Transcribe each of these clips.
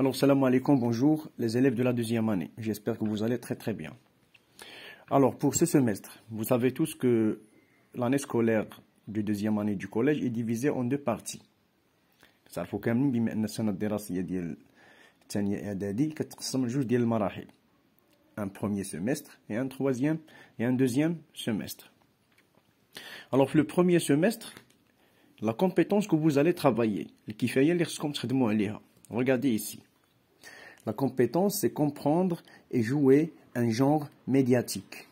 Alors, salam alaikum, bonjour les élèves de la deuxième année. J'espère que vous allez très très bien. Alors, pour ce semestre, vous savez tous que l'année scolaire de deuxième année du collège est divisée en deux parties. تعرفوا كاملين بما ان السنه الدراسيه ديال الثانيه اعدادي كتقسم لجوج ديال المراحل un premier semestre et un troisième et un deuxième semestre. Alors le premier semestre, la compétence que vous allez travailler, regardez ici. La compétence, c'est comprendre et jouer un genre médiatique.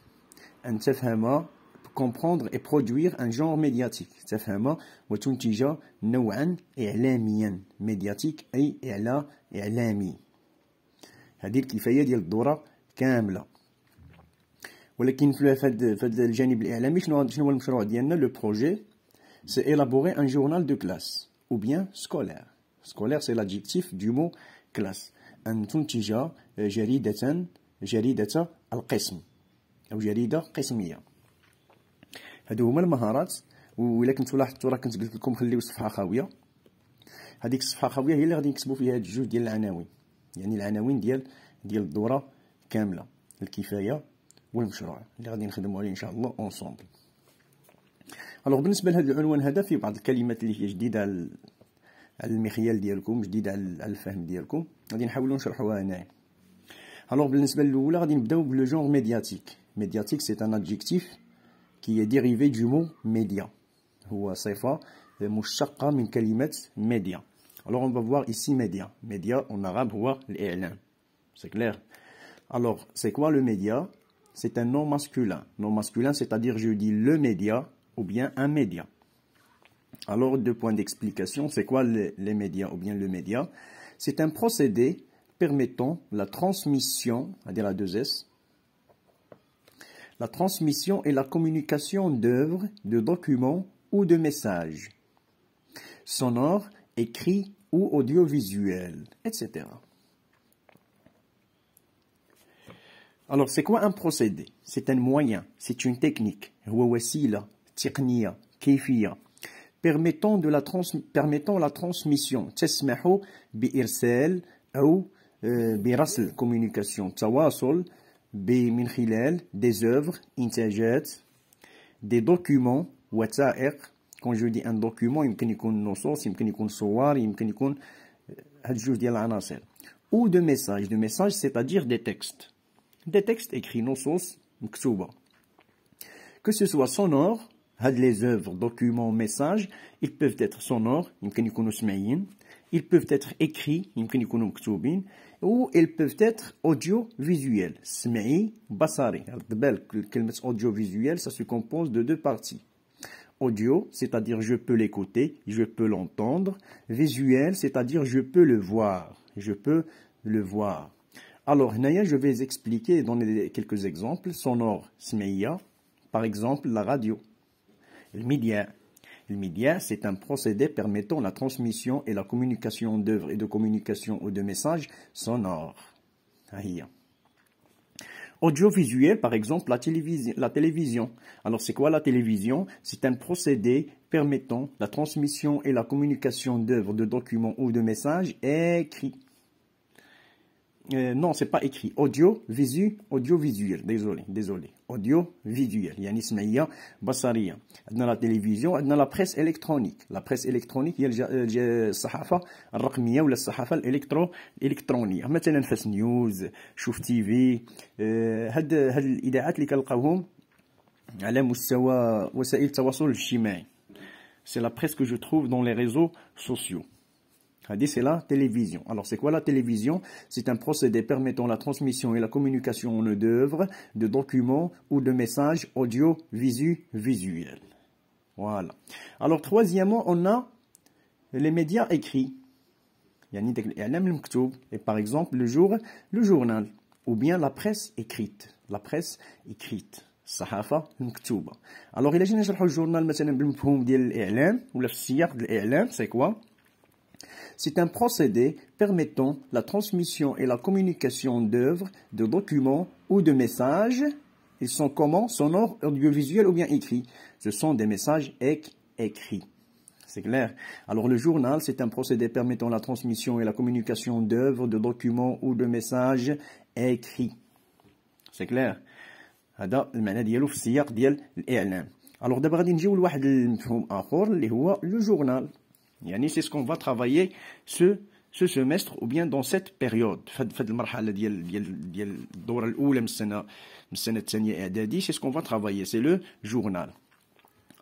Un تفهم comprendre et produire un genre médiatique. تفهم وتنتج نوعا إعلاميا médiatique أي إعلام إعلامي. هذه الكفاية ديال الدورة كاملة. ولكن في هذا الجانب الإعلامي شنو شنو هو المشروع ديالنا لو بروجي سي élaborer un journal de classe ou bien scolaire. Scolaire c'est l'adjectif du mot classe. أن تنتج جريدة جريدة القسم أو جريدة قسمية. هادو هما المهارات وإلا كنتو لاحظتو راه كنت قلت لكم خليو الصفحة خاوية. هذيك الصفحة خاوية هي اللي غادي نكتبو فيها هاد الجوج ديال العناوين. يعني العناوين ديال ديال الدورة كاملة الكفاية والمشروع اللي غادي نخدمو عليه إن شاء الله أونسومبل ألوغ بالنسبة لهذا العنوان هذا فيه بعض الكلمات اللي هي جديدة المخيال ديالكم جديدة على الفهم ديالكم غادي نحاولوا نشرحوها هنايا الوغ بالنسبه للاولى غادي نبداو بلو جونغ ميدياتيك ميدياتيك سي ان ادجيكتيف كي ديريفي دو مو ميديا هو صفه مشتقه من كلمه ميديا الوغ اون فوا فوار ايسي ميديا ميديا اون arabe هو الاعلام سي كلير الوغ سي كوا لو ميديا c'est un nom masculin. Nom masculin, c'est-à-dire je dis le média ou bien un média. alors, deux points d'explication. C'est quoi les, médias ou bien le média? C'est un procédé permettant la transmission, c'est-à-dire la 2S, la transmission et la communication d'œuvres, de documents ou de messages, sonores, écrits ou audiovisuels, etc. Alors, c'est quoi un procédé? C'est un moyen, c'est une technique, permettant, de la, trans permettant la transmission. تسمح بإرسال أو برسل communication تواصل من خلال des œuvres إنتاجات des documents وثائق quand je dis un document يمكن يكون نصوص يمكن يكون صور يمكن يكون هاد الجوج ديال العناصر ou de messages de messages c'est-à-dire des textes des textes écrits نصوص مكتوبة que ce soit sonore هاد les œuvres documents messages ils peuvent être sonores يمكن يكونوا سمعيين ils peuvent être écrits يمكن يكونوا مكتوبين ou ils peuvent être audiovisuels سمعي بصري رد بالك كلمة audiovisuel ça se compose de deux parties audio c'est-à-dire je peux l'écouter je peux l'entendre visuel c'est-à-dire je peux le voir je peux le voir alors هنايا je vais expliquer et donner quelques exemples sonore سمعية par exemple la radio le média c'est un procédé permettant la transmission et la communication d'œuvres et de communication ou de messages sonores. Audiovisuel, par exemple, la télévision. Alors, c'est quoi la télévision? C'est un procédé permettant la transmission et la communication d'œuvres, de documents ou de messages écrits Euh, non, c'est pas écrit. Audio, visu, audiovisuel. Désolé, désolé. Audio, visuel. يعني سمعية بصرية. عندنا la télévision, عندنا la presse électronique. La presse électronique هي الصحافة الرقمية ولا الصحافة الإلكترو الإلكترونية. مثلا فاس نيوز، شوف تي في. هاد هاد الإذاعات اللي كنلقاوهم على مستوى وسائل التواصل الاجتماعي. C'est la presse que je trouve dans les réseaux sociaux c'est la télévision. Alors, c'est quoi la télévision C'est un procédé permettant la transmission et la communication d'œuvres, de documents ou de messages audio, visu, visuels. Voilà. Alors, troisièmement, on a les médias écrits. Et par exemple, le jour, le journal, ou bien la presse écrite. La presse écrite. الصحافه المكتوبه الوغ الا جينا نشرحوا الجورنال مثلا بالمفهوم ديال الاعلام ولا في السياق ديال الاعلام سي كوا c'est un procédé permettant la transmission et la communication d'œuvres, de documents ou de messages. Ils sont comment Sonores, audiovisuels ou bien écrits Ce sont des messages écrits. C'est clair. Alors le journal, c'est un procédé permettant la transmission et la communication d'œuvres, de documents ou de messages écrits. C'est clair. هذا المعنى ديالو في السياق ديال الاعلام الوغ دابا غادي نجيو لواحد المفهوم اخر اللي هو لو جورنال يعني سي سكون فا ترافايي سو سو سيمستر او بيان دون سيت بيريود فهاد المرحله ديال ديال ديال الدوره الاولى من السنه من السنه الثانيه اعدادي سي سكون فا ترافايي سي لو جورنال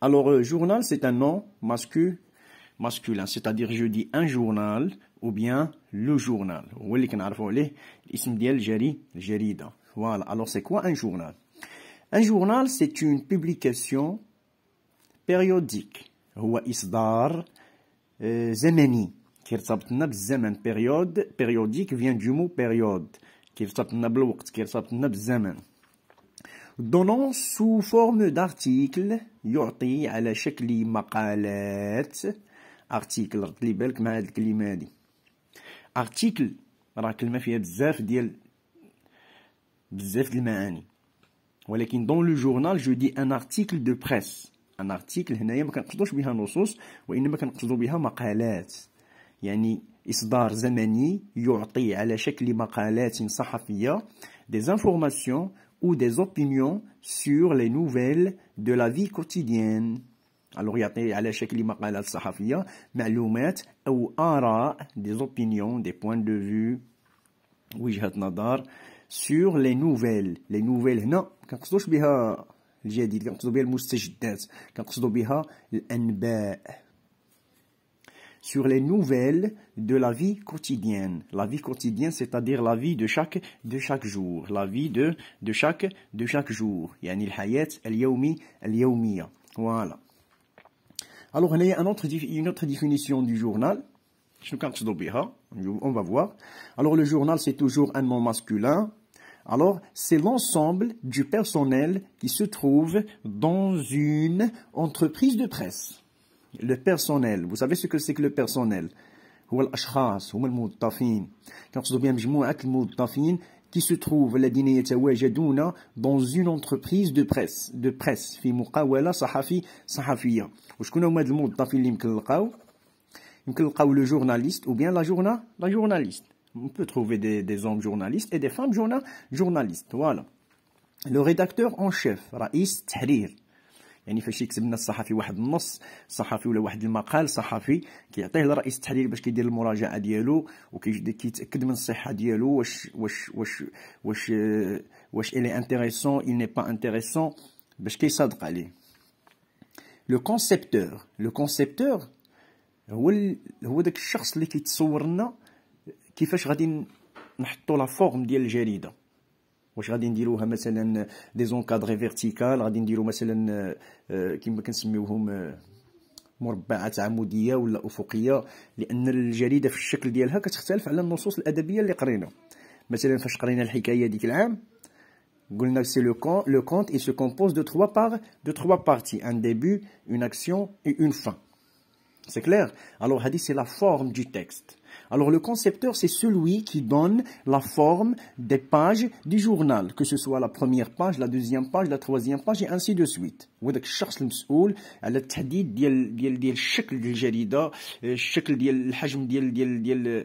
Alors, euh, journal, c'est un nom masculin, masculin c'est-à-dire je dis un journal ou bien le journal. Voilà, alors c'est quoi un journal Un journal, c'est une publication périodique. هو إصدار زمني كيرتبطنا بالزمن période périodique vient du mot période كيرتبطنا بالوقت كيرتبطنا بالزمن donnant sous forme d'articles يعطي على شكل مقالات ارتيكل رد لي بالك مع هاد الكلمه هادي ارتيكل راه كلمه فيها بزاف ديال بزاف ديال المعاني ولكن دون لو جورنال جو دي ان ارتيكل دو بريس أن ارتيكل هنايا ما كنقصدوش بها نصوص وإنما كنقصدو بها مقالات. يعني إصدار زمني يعطي على شكل مقالات صحفية دي انفورماسيون ou des opinions sur les nouvelles de la vie quotidienne. Alors يعطي على شكل مقالات صحفية معلومات أو آراء des opinions des points de vue. وجهة نظر sur les nouvelles. Les nouvelles هنا كنقصدوش بها الجديد كنقصدو بها المستجدات كنقصدو بها الأنباء sur les nouvelles de la vie quotidienne. La vie quotidienne, c'est-à-dire la vie de chaque, de chaque jour. La vie de, de chaque, de chaque jour. يعني الحياة اليومي اليومية. Voilà. Alors, il y a une autre, une autre définition du journal. On va voir. Alors, le journal, c'est toujours un nom masculin. Alors, c'est l'ensemble du personnel qui se trouve dans une entreprise de presse. Le personnel, vous savez ce que c'est que le personnel هو الأشخاص هم الموظفين كنقصدوا بها مجموعة الموظفين qui se trouvent الذين يتواجدون dans une entreprise de presse de presse في مقاولة صحفي صحفية وشكون هما هاد الموظفين اللي يمكن نلقاو يمكن نلقاو لو جورناليست ou bien la journa la journaliste on peut trouver des, des hommes journalistes et des femmes journa journalistes voilà le rédacteur en chef رئيس تحرير يعني فاش يكتب لنا الصحفي واحد النص صحفي ولا واحد المقال صحفي كيعطيه لرئيس التحرير باش كيدير المراجعه ديالو وكيتاكد من الصحه ديالو واش واش واش واش واش الي انتريسون il n'est pas intéressant باش كيصادق عليه لو كونسيبتور لو كونسيبتور هو هو داك الشخص اللي كيتصور لنا كيفاش غادي نحطوا لا فورم ديال الجريدة؟ واش غادي نديروها مثلا دي زونكادري فيرتيكال غادي نديرو مثلا كما كنسميوهم مربعات عمودية ولا أفقية لأن الجريدة في الشكل ديالها كتختلف على النصوص الأدبية اللي قرينا. مثلا فاش قرينا الحكاية ديك العام قلنا سي لو كون لو كونت il se compose de trois parts de trois parties un début une action et une fin. C'est clair? Alors هذه c'est la forme du texte. alors le concepteur, c'est celui qui donne la forme des pages du journal, que ce soit la première page, la deuxième page, la troisième page et ainsi de suite. وهذاك الشخص المسؤول على التحديد ديال ديال ديال الشكل ديال الجريده الشكل ديال الحجم ديال ديال ديال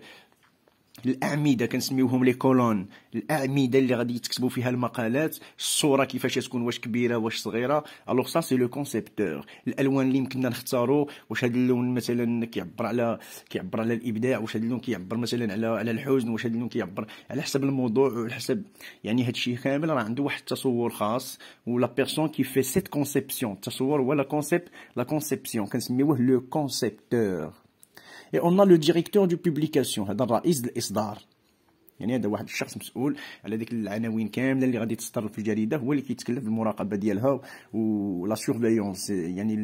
الأعمدة كنسميوهم لي كولون. الأعمدة اللي غادي يتكتبوا فيها المقالات الصورة كيفاش تكون واش كبيرة واش صغيرة. الوغ سا سي لو كونسيبتور الألوان اللي يمكننا نختاروا واش هذا اللون مثلا كيعبر على كيعبر على الإبداع واش هذا اللون كيعبر مثلا على على الحزن واش هذا اللون كيعبر على حسب الموضوع وعلى حسب يعني هذا الشيء كامل. راه عنده واحد التصور خاص ولا بيرسون كي في سيت كونسيبسيون التصور ولا كونسيبت لا كونسيبسيون كنسميوه لو كونسيبتور On a le directeur de publication هذا الرئيس الإصدار. يعني هذا واحد الشخص مسؤول على ديك العناوين كاملة اللي غادي تصدر في الجريدة هو اللي كيتكلف بالمراقبة ديالها ولا سورفيونس يعني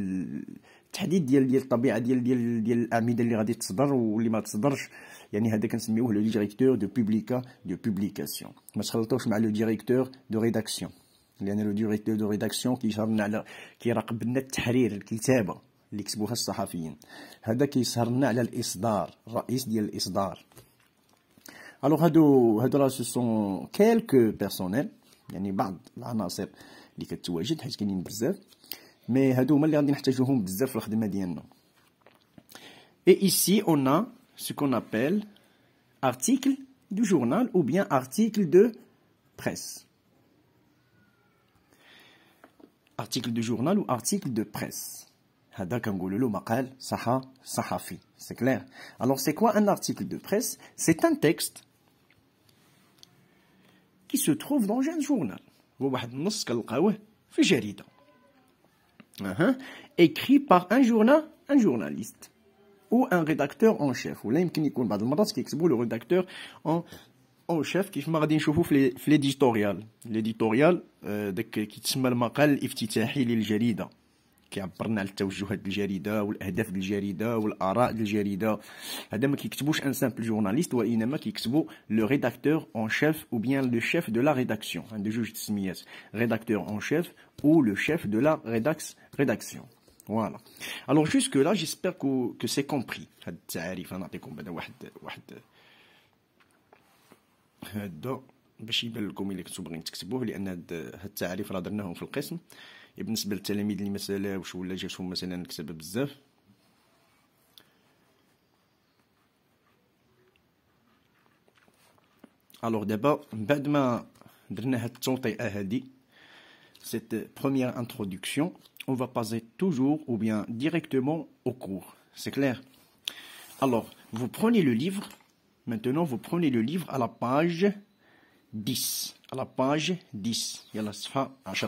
التحديد ديال ديال الطبيعة ديال ديال ديال الأعمدة اللي غادي تصدر واللي ما تصدرش. يعني هذا كنسميوه لو ديريكتور دو بوبليكا دو بوبليكاسيون ما تخلطوش مع لو ديريكتور دو ريداكسيون لأن لو ديريكتور دو ريداكسيون كيشرنا على كيراقب لنا التحرير الكتابة. اللي كتبوها الصحفيين هذا كيسهر لنا على الاصدار الرئيس ديال الاصدار الوغ هادو هادو راه سو سون كيلكو بيرسونيل يعني بعض العناصر اللي كتواجد حيت كاينين بزاف مي هادو هما اللي غادي نحتاجوهم بزاف في الخدمه ديالنا Et ici, on a ce qu'on appelle article du journal ou bien article de presse. Article de journal ou article de presse. C'est clair. Alors, c'est quoi un article de presse C'est un texte qui se trouve dans un journal. Uh-huh. écrit par un journal un journaliste ou un rédacteur en chef ولا يمكن يكون بعض المرات كيكتبوا le rédacteur en en chef كيف ما غادي نشوفوا في في ليديتوريال ليديتوريال داك كيتسمى المقال الافتتاحي للجريده كيعبرنا على التوجهات الجريده والاهداف ديال الجريده والاراء ديال الجريده هذا ما كيكتبوش ان سامبل جورناليست وانما كيكتبوا لو ريداكتور اون شيف او بيان لو شيف دو لا ريداكسيون عند جوج تسميات ريداكتور اون شيف ou le chef de la rédaction voilà alors jusque là j'espère que, que c'est compris هذا التعاريف نعطيكم بعدا واحد واحد هذا باش يبان لكم الا كنتو باغيين تكتبوه لان هاد التعاريف راه درناهم في القسم بالنسبه للتلاميذ اللي ما سالاوش ولا جاتهم مثلا الكتابه بزاف الوغ دابا بعد ما درنا هاد التوطئه هادي cette première introduction on va passer toujours ou bien directement au cours c'est clair alors vous prenez le livre maintenant vous prenez le livre à la page 10 à la page 10 يلا الصفحه 10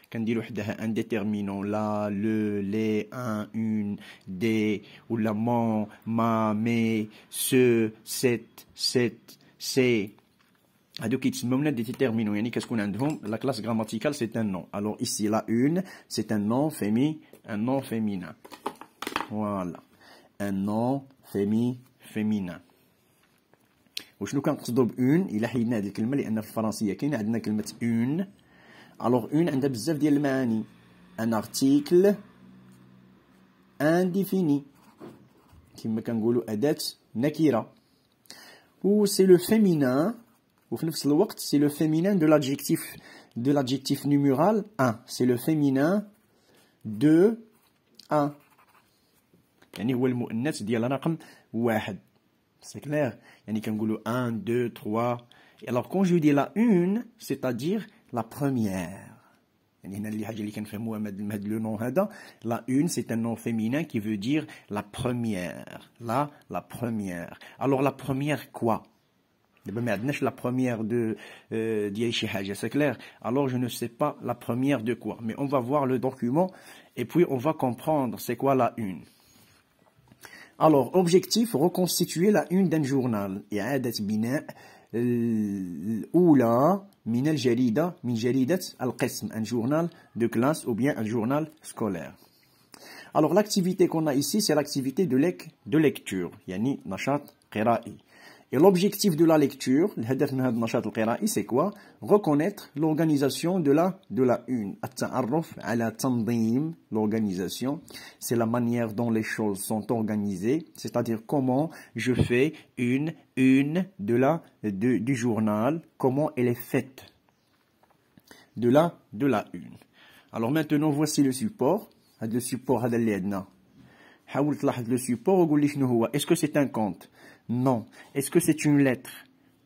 كنديرو حداها ان ديتيرمينون لا لو لي ان اون دي ولا مون ما مي سو سيت سيت سي هادو كيتسمونا دي ديتيرمينون يعني كتكون عندهم لا كلاس غراماتيكال سي ان نون الوغ ايسي لا اون سي ان نون فيمي ان نون فيمينان فوالا ان نون فيمي فيمينان وشنو كنقصدو بأون إلا حيدنا هذه الكلمة لأن في الفرنسية كاين عندنا كلمة أون الوغ اون عندها بزاف ديال المعاني ان ارتيكل انديفيني كما كنقولوا اداه نكره و سي لو فيمينان وفي نفس الوقت سي لو فيمينان دو لادجيكتيف دو لادجيكتيف نيمورال ان سي لو فيمينان دو ان يعني هو المؤنث ديال رقم واحد سي كلير يعني كنقولوا 1 2 3 et alors quand je dis la une c'est-à-dire la première. La une, c'est un nom féminin qui veut dire la première. La, la première. Alors la première quoi? La première de euh, c'est clair alors je ne sais pas la première de quoi mais on va voir le document et puis on va comprendre c'est quoi la une alors objectif reconstituer la une d'un journal الأولى من الجريدة من جريدة القسم un journal de classe ou bien un journal scolaire alors l'activité qu'on a ici c'est l'activité de, lec de lecture يعني نشاط قرائي et l'objectif de la lecture, c'est quoi? Reconnaître l'organisation de la, de la une. L'organisation, c'est la manière dont les choses sont organisées, c'est-à-dire comment je fais une, une de la, de, du journal, comment elle est faite. De la, de la une. Alors maintenant, voici le support. Le support, le support, est-ce que c'est un compte non. Est-ce que c'est une lettre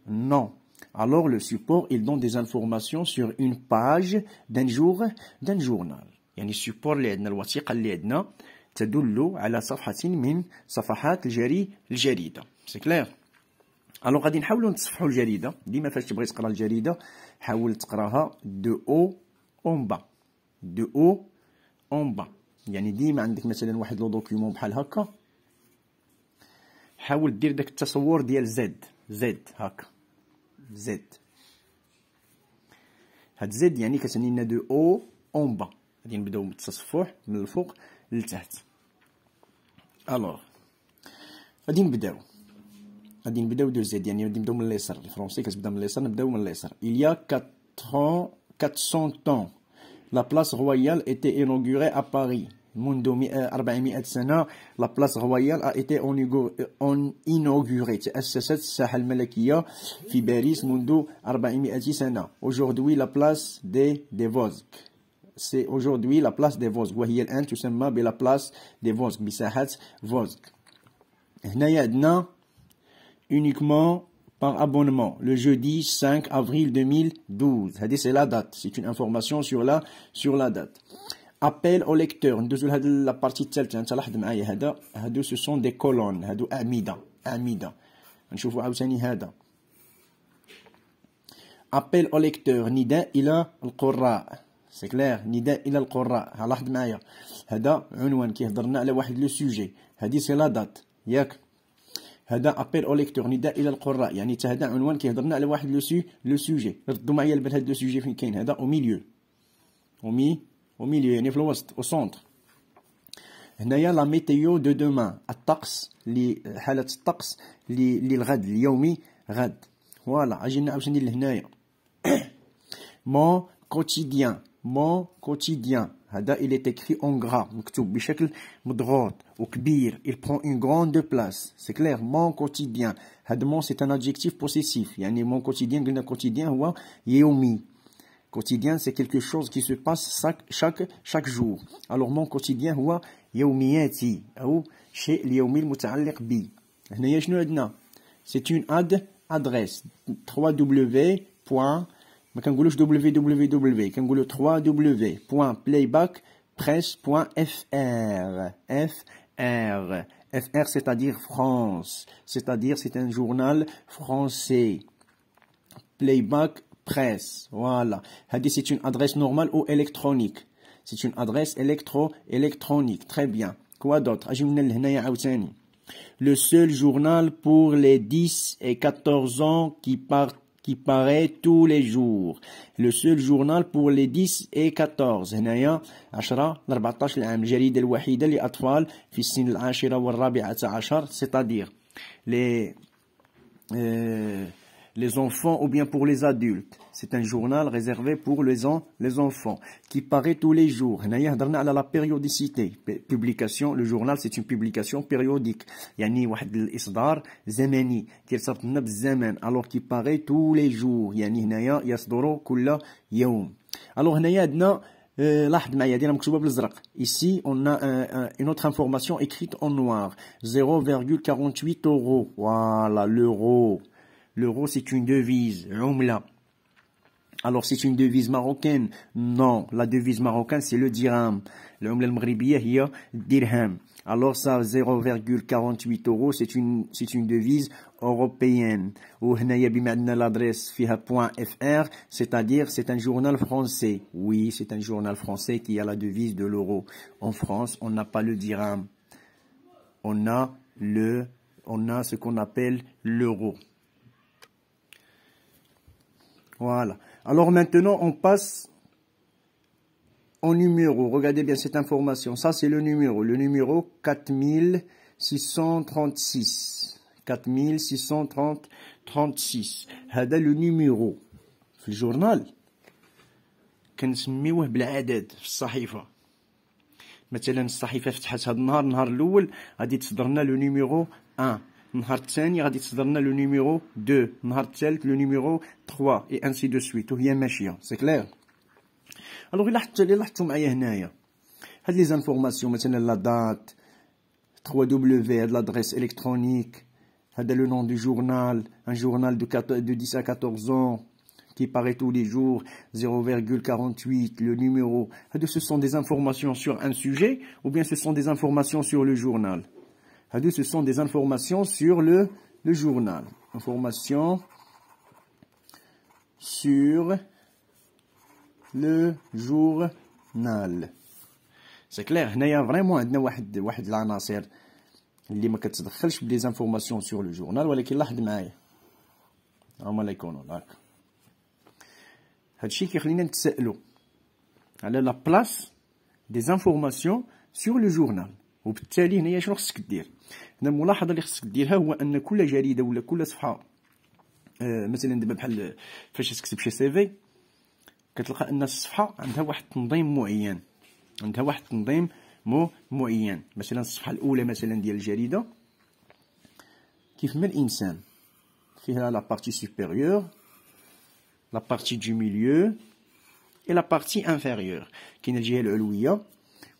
Non. Alors le support, il donne des informations sur une page d'un jour d'un journal. يعني السبور اللي عندنا الوثيقة اللي عندنا تدل على صفحة من صفحات الجري الجريدة سي كلير الوغ غادي نحاولوا نتصفحوا الجريدة ديما فاش تبغي تقرا الجريدة حاول تقراها دو او اون با دو او اون با يعني ديما عندك مثلا واحد لو دوكيومون بحال هكا حاول دير داك التصور ديال زد زد هاكا زد هاد زد يعني كتعني لنا دو أو أون با. غادي نبداو بالتصفح من الفوق للتحت الوغ غادي نبداو. غادي نبداو دو زيد يعني غادي نبداو من اليسار. الفرونسي كتبدا من اليسار نبداو من y a 400 400 ans la place royale était inaugurée à Paris. منذ 400 سنة لا بلاس رويال a été inaugurée تأسست الساحة الملكية في باريس منذ 400 سنة aujourd'hui la place des des Vosges c'est aujourd'hui la place des Vosges وهي الآن تسمى بلا بلاس des Vosges بساحة فوزك هنايا عندنا uniquement par abonnement le jeudi 5 avril 2012 c'est la date c'est une information sur la sur la date Appel au lecteur. ندوزو لهاد لا بارتي الثالثه انت لاحظ معايا هذا. هادو سو سون دي كولون هادو أعمدة. أعمدة. نشوفوا عاوتاني هذا. Appel au lecteur. نداء إلى القراء. سي كلير نداء إلى القراء. لاحظ معايا. هذا عنوان. كيهضر لنا على واحد لو سوجي هادي سي لا دات ياك. هذا ابيل أو ليكتور نداء إلى القراء. يعني حتى هذا عنوان كيهضرنا على واحد لو سو لو سوجي ردوا معايا البال هاد لو سوجي فين كاين. هذا أو ميليو أو مي او ميليو يعني في الوسط او سونتر هنايا لا ميتيو دو دومان الطقس لي حالة الطقس لي للغد اليومي غد فوالا اجينا عاوتاني لهنايا مون كوتيديان مون كوتيديان هذا il est écrit en gras مكتوب بشكل مضغوط وكبير il prend une grande place c'est clair mon quotidien هذا mon c'est un adjectif possessif يعني mon quotidien قلنا quotidien هو يومي quotidien c'est quelque chose qui se passe chaque chaque chaque jour alors mon quotidien هو يومياتي أو شيء اليومي المتعلق بي هنايا شنو عندنا c'est une ad adresse www. ما كنقولوش www كنقولو www.playbackpress.fr fr fr c'est-à-dire France c'est-à-dire c'est un journal français playback press voilà هذه c'est une adresse normale ou électronique c'est une adresse électro électronique très bien quoi d'autre اجي من لهنايا عاوتاني le seul journal pour les 10 et 14 ans qui partent qui paraît tous les jours le seul journal pour les 10 et 14 هنايا 10 ل 14 عام الجريدة الوحيدة لأطفال في السن العاشرة والرابعة عشر c'est-à-dire les euh, les enfants ou bien pour les adultes. C'est un journal réservé pour les, en, les enfants qui paraît tous les jours. la périodicité. Publication, le journal c'est une publication périodique. يعني واحد الإصدار زمني كيرتبط بالزمن alors qui paraît tous les jours. يعني هنايا يصدر كل يوم. Alors هنايا عندنا لاحظ معايا دايره مكتوبه بالازرق ici on a un, une autre information écrite en noir 0,48 euros voilà l'euro L'euro, c'est une devise, l'omla. Alors, c'est une devise marocaine Non, la devise marocaine, c'est le dirham. L'omla al-Maghribiya, dirham. Alors, ça, 0,48 euros, c'est une, c'est une devise européenne. Ou l'adresse fiha.fr, c'est-à-dire c'est un journal français. Oui, c'est un journal français qui a la devise de l'euro. En France, on n'a pas le dirham. On a le, on a ce qu'on appelle l'euro. Voilà. Alors maintenant, on passe au numéro. Regardez bien cette information. Ça, c'est le numéro. Le numéro 4636. 4636. هذا le numéro في الجورنال كنسميوه بالعدد في الصحيفة مثلا الصحيفة فتحت هذا النهار النهار الأول غادي تصدر لنا لو نيميرو 1 النهار الثاني غادي تصدر لنا لو نيميرو 2 النهار الثالث لو نيميرو 3 اي انسي دو سويت وهي ماشيه سي كلير الوغ الا حتى الا لاحظتوا معايا هنايا هاد لي زانفورماسيون مثلا لا دات 3 دبليو هاد لادريس الكترونيك هذا لو نون دو جورنال ان جورنال دو دو 10 à 14 ans qui paraît tous les jours, 0,48, le numéro. Ce sont des informations sur un sujet ou bien ce sont des informations sur le journal ce sont des informations sur le, le journal. Informations sur le journal. C'est clair, هنايا vraiment عندنا واحد واحد العناصر اللي ما كتدخلش بلي زانفورماسيون سور لو جورنال ولكن لاحظ معايا هما لا يكونوا هاك هادشي كيخلينا نتسائلوا على لا بلاس دي زانفورماسيون سور لو جورنال وبالتالي هنايا شنو خصك دير هنا الملاحظه اللي خصك ديرها هو أن كل جريدة ولا كل صفحة آه مثلا دابا بحال فاش تكتب شي سي في كتلقى أن الصفحة عندها واحد التنظيم معين عندها واحد التنظيم مو معين. مثلا الصفحة الأولى مثلا ديال الجريدة كيف ما الإنسان فيها لا بارتي سوبيريور لا بارتي دو ميليو اي لا بارتي انفيريور كاينة الجهة العلوية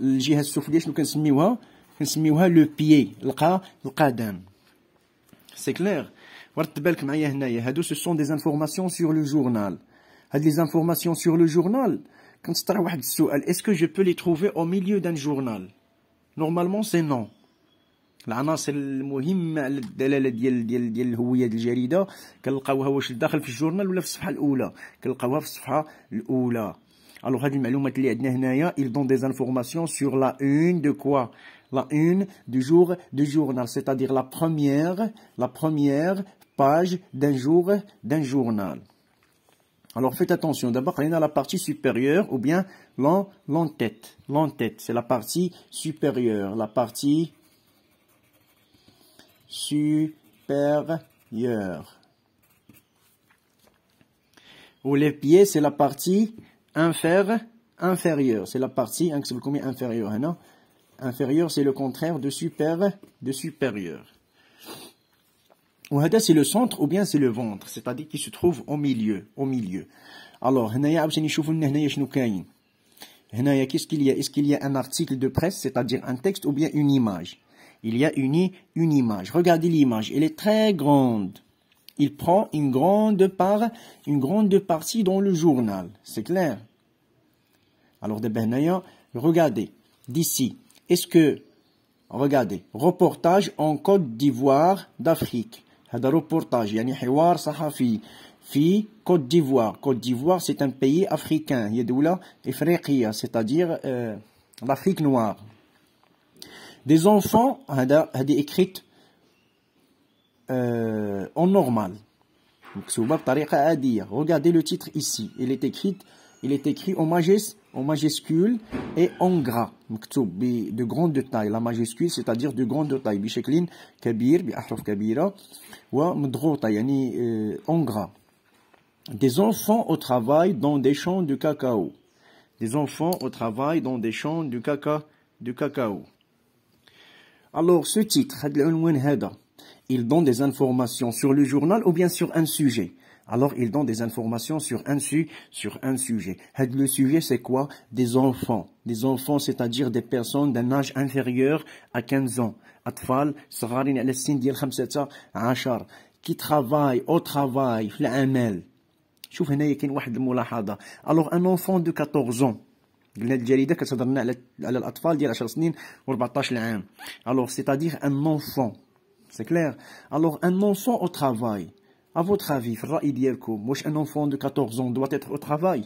الجهه السفليه شنو كنسميوها كنسميوها لو بيي القا القدم سي كلير ورد بالك معايا هنايا هادو سو سون دي انفورماسيون سور لو جورنال هاد لي انفورماسيون سور لو جورنال كنطرح واحد السؤال اسكو جو بو لي تروفي او ميليو دان جورنال نورمالمون سي نو العناصر المهمه على الدلاله ديال ديال ديال الهويه ديال الجريده كنلقاوها واش داخل في الجورنال ولا في الصفحه الاولى كنلقاوها في الصفحه الاولى الوغ هاد المعلومات اللي عندنا هنايا il donne des informations sur la une de quoi la une du jour du journal c'est-à-dire la première la première page d'un jour d'un journal alors faites attention, d'abord on a la partie supérieure ou bien l'entête. L'entête, c'est la partie supérieure, la partie supérieure. Ou les pieds, c'est la partie inférieur. C'est la partie inférieure. Hein, hein inférieur, c'est le contraire de super, de supérieur. Ou c'est le centre ou bien c'est le ventre, c'est-à-dire qui se trouve au milieu, au milieu. Alors, qu'est-ce qu'il y a? Est-ce qu'il y a un article de presse, c'est-à-dire un texte ou bien une image? Il y a une, une image. Regardez l'image, elle est très grande. Il prend une grande part, une grande partie dans le journal, c'est clair? alors de هنايا regardez d'ici est-ce que regardez reportage en Côte d'Ivoire d'Afrique هذا روبورتاج يعني حوار صحفي في كوت ديفوار كوت ديفوار سي ان بيي افريكان هي دولة افريقية سيتادير لافريك نوار دي زونفون هذا هذه اكريت اون نورمال مكتوبة بطريقة عادية regardez le titre ici il est écrit il est écrit en majus en majuscule et en gras مكتوب de grande taille la majuscule c'est-à-dire de grande taille بشكل كبير بأحرف كبيرة ومضغوطة يعني en gras des enfants au travail dans des champs de cacao des enfants au travail dans des champs de caca de cacao alors ce titre هذا العنوان هذا il donne des informations sur le journal ou bien sur un sujet alors il donne des informations sur un, su sur un sujet. Le sujet, c'est quoi Des enfants. Des enfants, c'est-à-dire des personnes d'un âge inférieur à 15 ans. أطفال صغارين على السن ديال 15 qui travaillent au travail في العمل. شوف هنايا كاين واحد الملاحظة. Alors un enfant de 14 ans قلنا الجريدة كتهضر لنا على على الأطفال ديال 10 سنين و14 عام. Alors c'est-à-dire un enfant. C'est clair Alors un enfant au travail. À votre avis, un enfant de 14 ans doit être au travail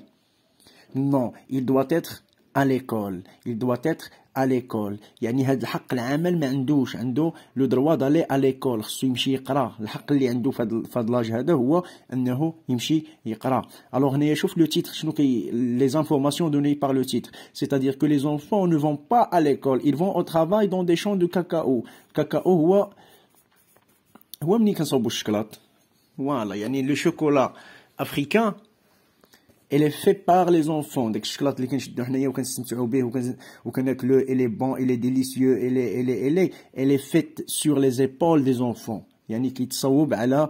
Non, il doit être à l'école. Il doit être à l'école. يعني هذا الحق العمل ما عندوش عنده لو دروا دالي à l'école خصو يمشي يقرا الحق اللي عنده في هذا لاج هذا هو انه يمشي يقرا alors هنايا شوف لو تيتر شنو كي les informations données par le titre c'est-à-dire que les enfants ne vont pas à l'école ils vont au travail dans des champs de cacao cacao هو هو منين كنصاوبوا الشكلاط voilà, يعني le chocolat africain elle est fait par les enfants داك الشكلاط اللي كنشدو حنايا وكنستمتعوا به وكناكلو elle est bon elle est délicieux elle est elle est elle est elle est faite sur les épaules des enfants يعني كيتصوب على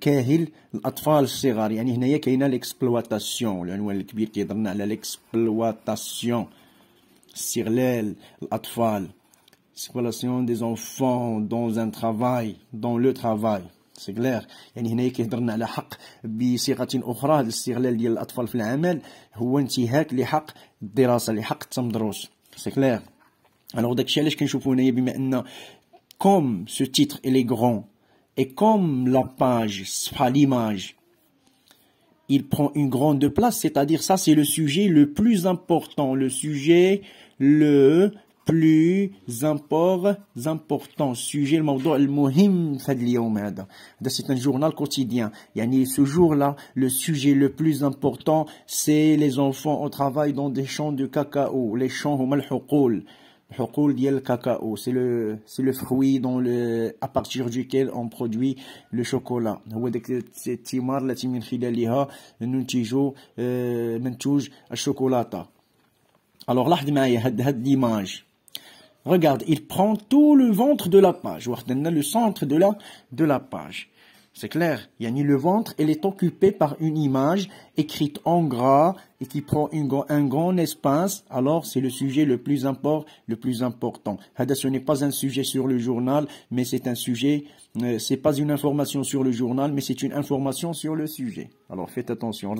كاهل الاطفال الصغار يعني هنايا كاينه ليكسبلواتاسيون العنوان الكبير كيهضرنا على ليكسبلواتاسيون استغلال الاطفال exploitation des enfants dans un travail dans le travail سي كلير يعني هنايا كيهضر لنا على حق بصيغه اخرى الاستغلال ديال الاطفال في العمل هو انتهاك لحق الدراسه لحق التمدروس سي كلير Alors داكشي علاش كنشوفو هنايا بما ان comme ce titre il est grand et comme la page l'image il prend une grande place c'est-à-dire ça c'est le sujet le plus important le sujet le plus important sujet الموضوع المهم في هذا اليوم هذا هذا c'est un journal quotidien يعني ce jour là le sujet le plus important c'est les enfants au travail dans des champs de cacao les champs هما الحقول الحقول ديال الكاكاو c'est le c'est le fruit dans le à partir duquel on produit le chocolat هو داك الثمار التي من خلالها ننتج منتوج الشوكولاته alors لاحظ معايا هاد هاد l'image Regarde, il prend tout le ventre de la page. Le centre de la, de la page. C'est clair. Yani le ventre, il est occupé par une image écrite en gras et qui prend un grand espace. Alors, c'est le sujet le plus, important, le plus important. ce n'est pas un sujet sur le journal, mais c'est un sujet, euh, c'est pas une information sur le journal, mais c'est une information sur le sujet. Alors, faites attention.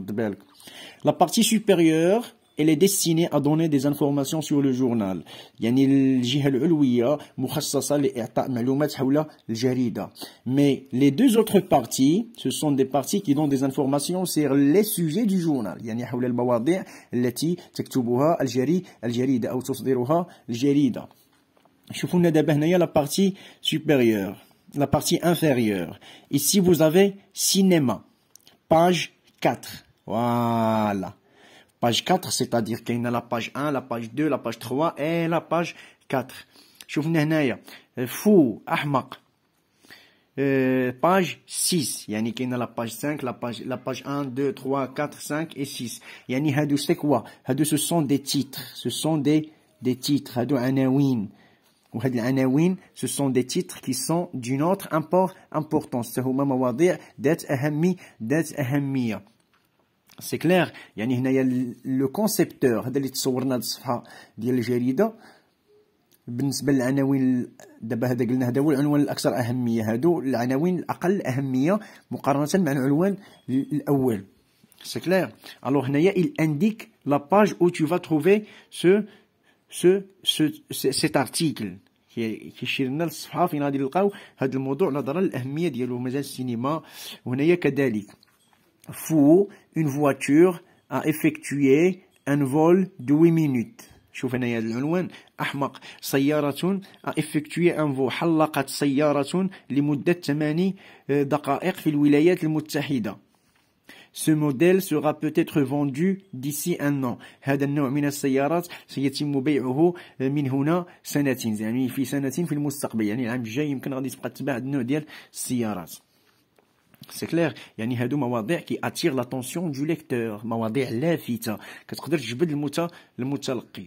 La partie supérieure, elle est destinée à donner des informations sur le journal يعني الجهة العلوية مخصصة لإعطاء معلومات حول الجريدة mais les deux autres parties ce sont des parties qui donnent des informations sur les sujets du journal يعني حول المواضيع التي تكتبها الجري الجريدة أو تصدرها الجريدة شوفوا لنا دابا هنايا la partie supérieure la partie inférieure ici vous avez cinéma page 4 voilà page 4 c'est-à-dire qu'il y a la page 1 la page 2 la page 3 et la page 4 شوفنا هنايا fou احمق page 6 يعني كاينه la page 5 la page la page 1 2 3 4 5 et 6 يعني هادو c'est quoi هادو ce sont des titres ce sont des des titres هادو عناوين وهاد العناوين ce sont des titres qui sont d'une autre importance هما مواضيع ذات أهمية ذات أهمية سي كلير يعني هنايا لو كونسيبتور هذا اللي تصورنا هذه الصفحه ديال الجريده بالنسبة للعناوين دابا هذا قلنا هذا هو العنوان الأكثر أهمية هادو. العناوين الأقل أهمية مقارنة مع العنوان الأول. سي كلير الوغ هنايا il indique la page où tu vas trouver ce ce ce cet article. كيشير لنا للصفحه فين غادي نلقاو هذا الموضوع نظرا للأهمية ديالو. مازال السينما. وهنايا كذلك. Fou, une voiture a effectué vol de 8 minutes. شوف هنايا العنوان. أحمق سيارة a effectué un vol. حلقت سيارة لمدة 8 دقائق في الولايات المتحدة. Ce modèle sera peut-être vendu d'ici un an. هذا النوع من السيارات سيتم بيعه من هنا سنتين يعني في سنتين في المستقبل. يعني العام الجاي يمكن غادي تبقى تباع هذا النوع ديال السيارات. سي كلير يعني هادو مواضيع كي اتير لاتونسيون دو ليكتور مواضيع لافته كتقدر تجبد المت... المتلقي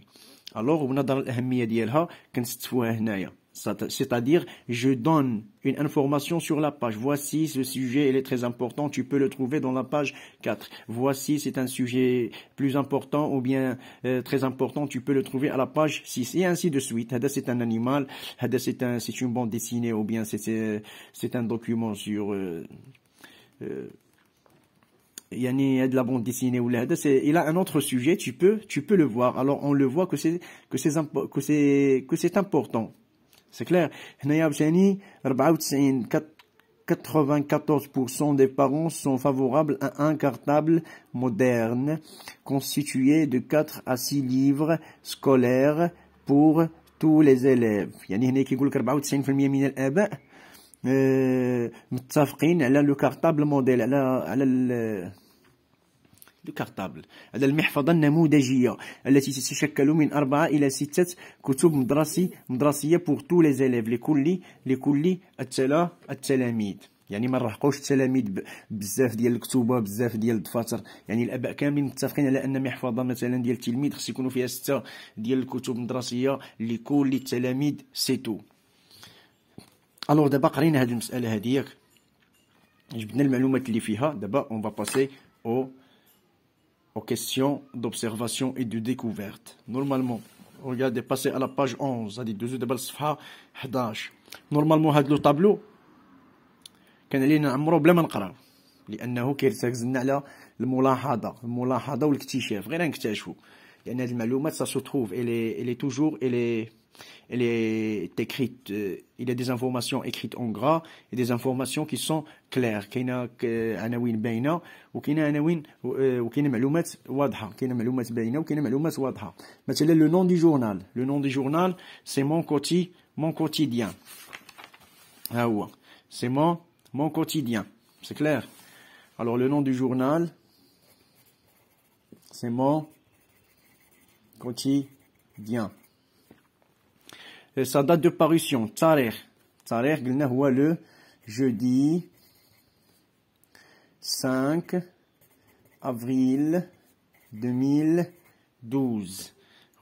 الوغ بنظر الاهميه ديالها كنستفوها هنايا c'est-à-dire je donne une information sur la page. Voici ce sujet, il est très important, tu peux le trouver dans la page 4. Voici c'est un sujet plus important ou bien euh, très important, tu peux le trouver à la page 6 et ainsi de suite. Hada c'est un animal, Hada c'est un c'est une bande dessinée ou bien c'est c'est un document sur euh, يعني de la bande dessinée ou là c'est il a un autre sujet tu peux tu peux le voir alors on le voit que c'est que c'est que c'est que c'est important c'est clair هنايا بثاني 94 94% des parents sont favorables à un cartable moderne constitué de 4 à 6 livres scolaires pour tous les élèves يعني هنا كيقول لك 94% من الآباء متفقين على لو كارطابل موديل على على لو كارطابل على المحفظة النموذجية التي تتشكل من أربعة إلى ستة كتب مدرسي مدرسية بور تو لي زيليف لكل لكل التلا التلاميذ. يعني ما نرهقوش التلاميذ بزاف ديال الكتوبه بزاف ديال الدفاتر. يعني الأباء كاملين متفقين على أن محفظة مثلا ديال التلميذ خص يكونوا فيها ستة ديال الكتب المدرسية لكل التلاميذ سي تو الوغ دابا قرينا هاد المسألة هادي ياك جبدنا المعلومات اللي فيها دابا اون باسي أو aux questions d'observation et de découverte. Normalement, regardez, passez à la page 11, هذه دوزو دابا للصفحة 11. نورمالمون هاد لو طابلو كان علينا نعمرو بلا ما نقراو لأنه كيرتكز لنا على الملاحظة الملاحظة والإكتشاف غير نكتشفو لأن هاد المعلومات سا سو تروف إلي إلي توجور إلي elle est écrite, euh, il y a des informations écrites en gras et des informations qui sont claires. كاينه عناوين باينه وكاينه عناوين وكاينه معلومات واضحه كاينه معلومات باينه وكاينه معلومات واضحه مثلا le nom du journal le nom du journal c'est mon quotidien mon quotidien ها هو c'est mon mon quotidien c'est clair alors le nom du journal c'est mon quotidien sa date de parution, Tsarer. Tsarer, le jeudi 5 avril 2012.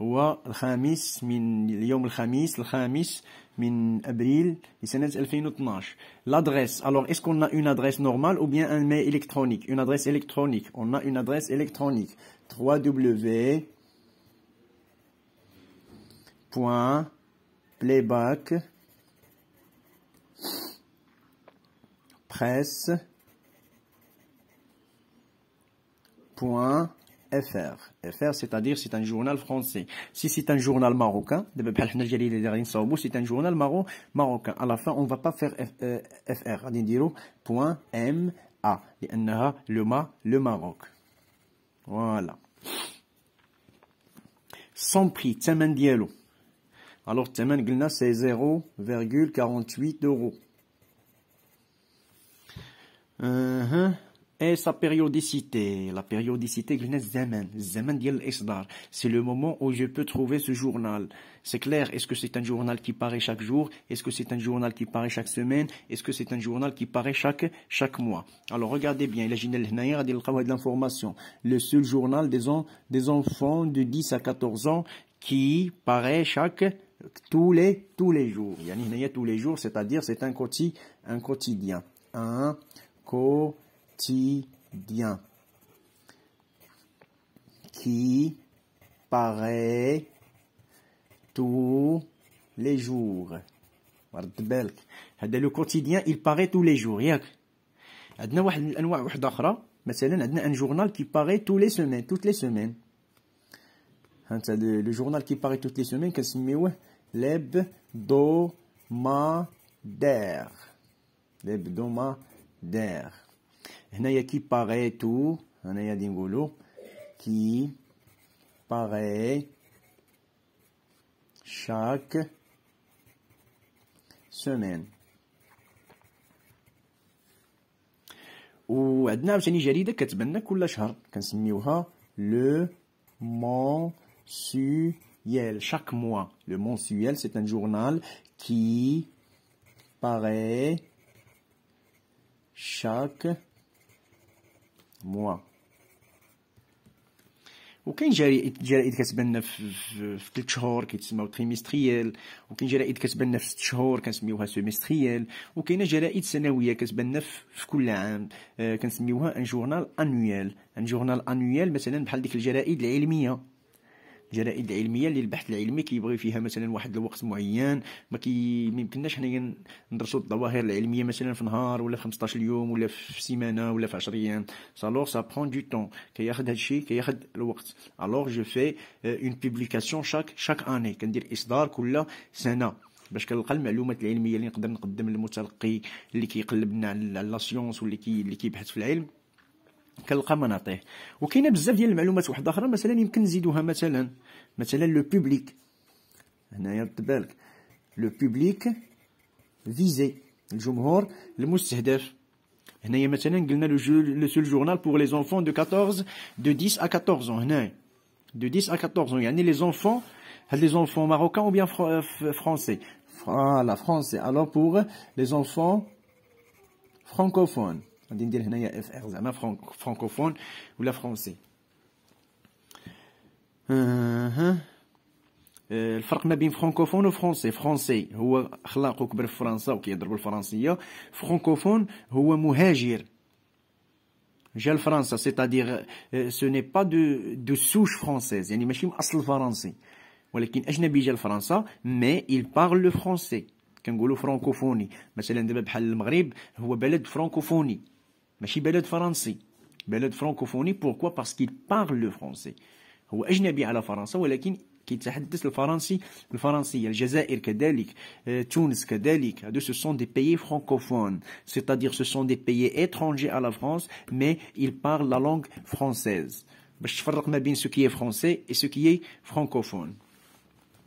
هو الخامس من اليوم الخميس الخامس من ابريل لسنه 2012 l'adresse alors est-ce qu'on a une adresse normale ou bien un mail électronique une adresse électronique on a une adresse électronique www playback, presse, Point fr fr c'est-à-dire c'est un journal français. Si c'est un journal marocain c'est un journal maro marocain. À la fin on ne va pas faire fr euh, point le ma le maroc. Voilà. Sans prix alors, c'est 0,48 euros. Uh-huh. Et sa périodicité, la périodicité, c'est le moment où je peux trouver ce journal. C'est clair, est-ce que c'est un journal qui paraît chaque jour? Est-ce que c'est un journal qui paraît chaque semaine? Est-ce que c'est un journal qui paraît chaque, mois? Alors regardez bien, de l'information. Le seul journal des, des enfants de 10 à 14 ans qui paraît chaque tous les, tous les jours. Yani, tous les jours, c'est-à-dire c'est un, quotidien, un quotidien. Un quotidien qui paraît tous les jours. هذا le quotidien il paraît tous les jours ياك عندنا واحد من الانواع واحده اخرى مثلا عندنا un journal qui paraît tous les semaines toutes les semaines le journal qui paraît toutes les semaines كنسميوه l'hebdomadaire l'hebdomadaire هنايا qui paraît tout هنايا غادي نقولو qui paraît chaque semaine وعندنا عاوتاني جريده كتبان كل شهر كنسميوها لو مون mensuel, chaque mois. Le mensuel, c'est un journal qui paraît chaque mois. وكاين جرائد جرائد كتبان في في ثلاث شهور كيتسموا تريمستريال وكاين جرائد كتبان في ست شهور كنسميوها سيمستريال وكاينه جرائد سنويه كتبان في كل عام كنسميوها ان جورنال انويال ان جورنال انويال مثلا بحال ديك الجرائد العلميه الجرائد العلميه اللي البحث العلمي كيبغي فيها مثلا واحد الوقت معين. ما كي ما حنايا ندرسوا الظواهر العلمية مثلا في نهار ولا في 15 يوم ولا في سيمانة ولا في 10 أيام. سالور سا برون دو طون كياخذ هذا الشيء كياخذ الوقت. الوغ جو في اون بوبليكاسيون شاك شاك اني كندير إصدار كل سنة. باش كنلقى المعلومات العلمية اللي نقدر نقدم للمتلقي اللي كيقلبنا على لا سيونس واللي كي اللي كيبحث في العلم. كنلقى مناطيه وكاينه بزاف ديال المعلومات واحده اخرى مثلا يمكن نزيدوها مثلا مثلا لو بوبليك هنايا رد بالك لو بوبليك فيزي الجمهور المستهدف هنايا مثلا قلنا لو لو سول جورنال بور لي زونفون دو 14 دو 10 ا 14 هنايا دو 10 ا 14 يعني لي زونفون هاد لي زونفون ماروكان ou bien français voilà français alors pour les enfants francophones غادي ندير هنايا اف ار زعما فرانكوفون ولا فرونسي أها الفرق ما بين فرانكوفون وفرونسي فرونسي هو خلاقو كبر في فرنسا وكيهضر بالفرنسيه فرانكوفون هو مهاجر جا لفرنسا سيتادير سو ني با دو دو سوش فرونسيز يعني ماشي من اصل فرنسي ولكن اجنبي جا لفرنسا مي il parle le français. كنقولوا فرانكوفوني مثلا دابا بحال المغرب هو بلد فرانكوفوني ماشي بلد فرنسي بلد فرانكوفوني بوركوا باسكيل بارل لو فرونسي هو اجنبي على فرنسا ولكن كيتحدث الفرنسي الفرنسية الجزائر كذلك تونس كذلك هادو ce sont des pays francophones c'est-à-dire ce sont des pays étrangers à la France mais ils parlent la langue française باش تفرق ما بين ce qui est français et ce qui est francophone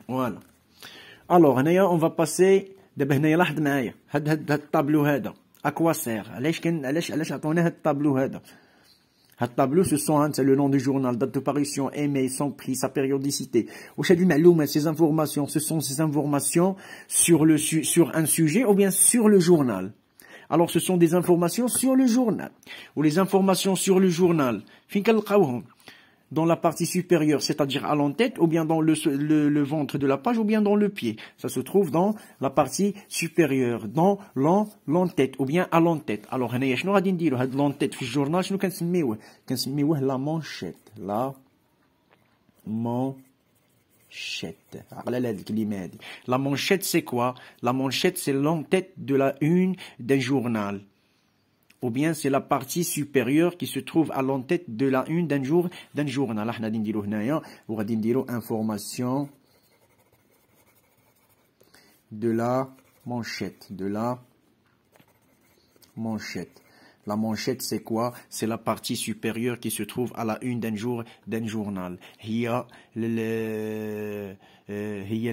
voilà alors هنايا on va passer دابا هنايا لاحظ معايا هاد هاد الطابلو هذا اكوا سير علاش كان علاش علاش عطونا هاد الطابلو هذا هاد الطابلو سو سون c'est le nom du journal date de parution email son prix sa périodicité واش هاد المعلومات ces informations ce sont ces informations sur le sur un sujet ou bien sur le journal alors ce sont des informations sur le journal ou les informations sur le journal فين كنلقاوهم dans la partie supérieure, c'est-à-dire à, l'entête, ou bien dans le, le, le, ventre de la page, ou bien dans le pied. Ça se trouve dans la partie supérieure, dans l'entête, ou bien à l'entête. Alors, هنايا شنو غادي نديرو هاد l'entête في الجورنال شنو كنسميوه كنسميوه la manchette la manchette على هاد الكلمة هادي la manchette c'est quoi la manchette c'est l'entête de la une d'un journal ou bien c'est la partie supérieure qui se trouve à l'entête de la une d'un jour d'un journal احنا غادي نديرو هنايا وغادي نديرو information de la manchette de la manchette la manchette c'est quoi c'est la partie supérieure qui se trouve à la une d'un jour d'un journal هي هي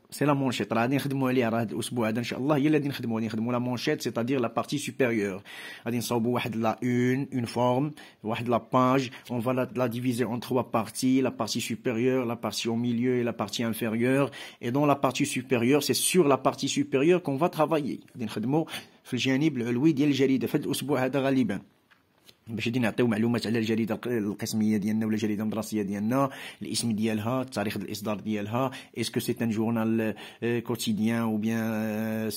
سي لا مونشيت راه غادي نخدموا عليها راه هذا الاسبوع هذا ان شاء الله هي اللي غادي نخدموا غادي نخدموا لا مونشيت سيتادير لا بارتي سوبيريور غادي نصاوبوا واحد لا اون اون فورم واحد لا باج اون فا لا ديفيزي اون تخوا بارتي لا بارتي سوبيريور لا بارتي au milieu et la partie inférieure et dans la partie supérieure c'est sur la partie supérieure qu'on va travailler غادي نخدموا في الجانب العلوي ديال الجريده في هذا الاسبوع هذا غالبا باش غادي نعطيو معلومات على الجريدة القسمية ديالنا ولا الجريدة المدرسية ديالنا الاسم ديالها تاريخ الإصدار ديالها اسكو سي ان جورنال كوتيديان أو بيان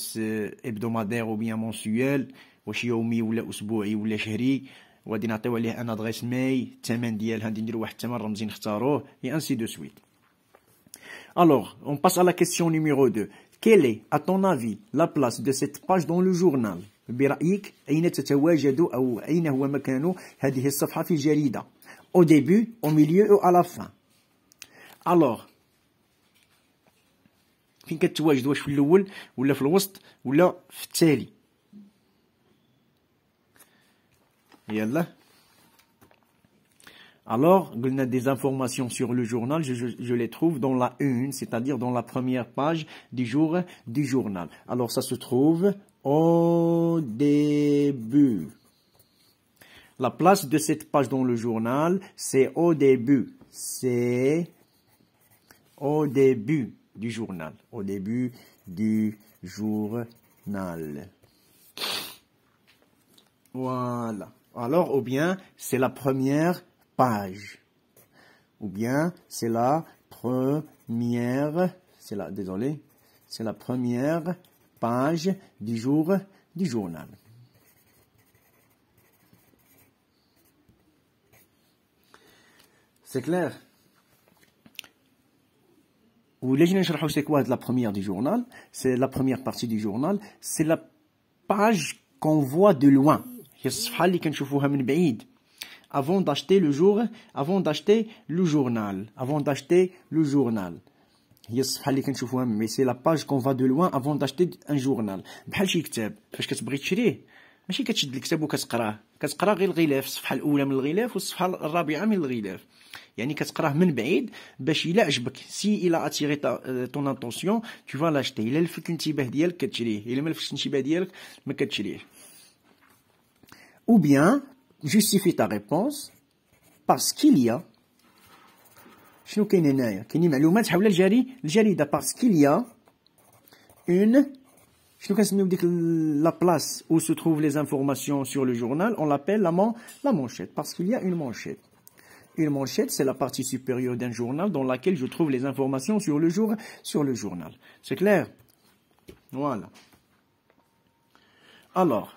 ابدومادير أو بيان مونسيوال واش يومي ولا أسبوعي ولا شهري. وغادي نعطيو عليه ان ادريس ماي الثمن ديالها غادي نديرو واحد الثمن رمزي نختاروه اي انسي دو سويت on passe à la question numéro 2. Quelle est, à ton avis, la de cette page dans le journal? برأيك أين تتواجد أو أين هو مكان هذه الصفحة في الجريدة au début, au milieu ou à fin alors فين كتواجد؟ واش في الأول ولا في الوسط ولا في التالي؟ يلا. Alors, a des informations sur le journal, je les trouve dans la une, c'est-à-dire dans la première page du jour du journal. Alors, ça se trouve au début. La place de cette page dans le journal, c'est au début. C'est au début du journal. Au début du journal. Voilà. Alors, ou bien, c'est la première page. Ou bien, c'est la première, c'est la, désolé, c'est la première page du jour du journal. C'est clair? C'est quoi la première du journal? C'est la première partie du journal. C'est la page qu'on voit de loin Avant d'acheter le jour, avant d'acheter le journal, avant d'acheter le journal. هي الصفحه اللي كنشوفوها مي سي لا باج كون فا دو لوان افون داشتي ان جورنال بحال شي كتاب فاش كتبغي تشريه ماشي كتشد الكتاب وكتقراه كتقرا غير الغلاف الصفحه الاولى من الغلاف والصفحه الرابعه من الغلاف يعني كتقراه من بعيد باش الا عجبك سي الا اتيغي طون اتونسيون تو فا لاشتي الا لفت الانتباه ديالك كتشريه الا ما لفتش الانتباه ديالك ما كتشريه ou bien justifie ta réponse parce qu'il y a شنو كاين هنايا كاينين معلومات حول الجري الجريده parce qu'il y a une شنو كنسميو ديك لا بلاس où se trouvent les informations sur le journal on l'appelle la, la manchette parce qu'il y a une manchette une manchette, c'est la partie supérieure d'un journal dans laquelle je trouve les informations sur le jour, sur le journal. C'est clair Voilà. Alors,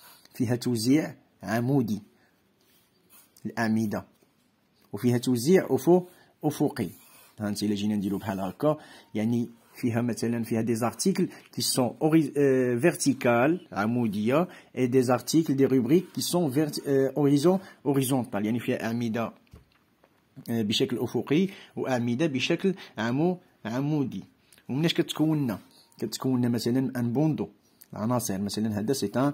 فيها توزيع عمودي الأعمدة وفيها توزيع أفو أفقي. هانتي إلا جينا نديرو بحال هكا يعني فيها مثلا فيها دي زارتيكل كي سون فيرتيكال عمودية اي دي زارتيكل دي روبريك كي سون اوريزون اوريزونتال يعني فيها اعمده euh, بشكل أفقي واعمده بشكل عمو عمودي. ومناش كتكوننا؟ كتكوننا مثلا ان بوندو عناصر مثلا هذا سي ان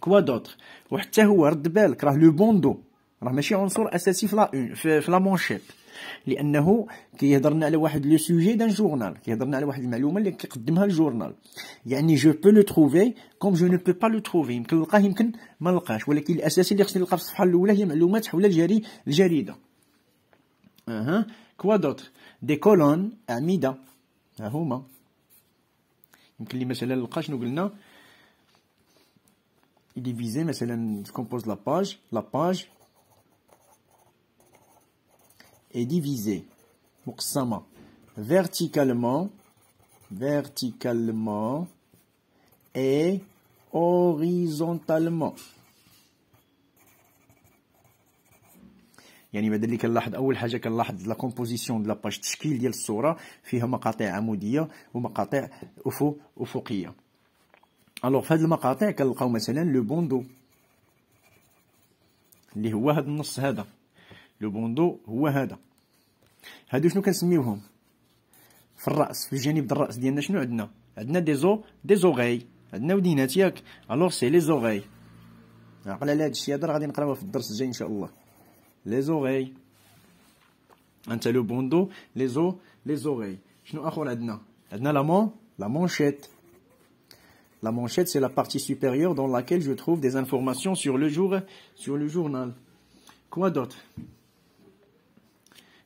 كوا دوطر وحتى هو رد بالك راه لو بوندو راه ماشي عنصر اساسي في لا في لا مونشيت لأنه كيهضرنا على واحد لو سوجي دان جورنال كيهضرنا على واحد المعلومه اللي كيقدمها الجورنال يعني جو بو لو تروفي كوم جو نو بو با لو تروفي يمكن نلقاه يمكن ما نلقاش ولكن الاساسي اللي خصني نلقاه في الصفحه الاولى هي معلومات حول الجري الجريده أها كوا دوت دي كولون اعمده ها هما يمكن لي مثلا نلقى شنو قلنا ديفيزي مثلا كومبوز لا باج لا باج est divisé verticalement verticalement et horizontalement يعني بدل اللي كنلاحظ اول حاجه كنلاحظ لا كومبوزيسيون دو لاباج التشكيل ديال الصوره فيها مقاطع عموديه ومقاطع افق افقيه الوغ في هاد المقاطع كنلقاو مثلا لو بوندو اللي هو هاد النص هذا. لو بوندو هو هذا. هادو شنو كنسميوهم؟ في الرأس في الجانب الرأس ديالنا شنو عندنا؟ عندنا دي زو دي زوغي عندنا ودينات ياك الوغ سي لي زوغي عقل على هادشي هذا راه غادي نقراوه في الدرس الجاي إن شاء الله. لي زوغي أنت لو بوندو لي زو لي زوغي شنو آخر عندنا؟ عندنا لا مون لا مونشيت La manchette, c'est la partie supérieure dans laquelle je trouve des informations sur le jour, sur le journal. Quoi d'autre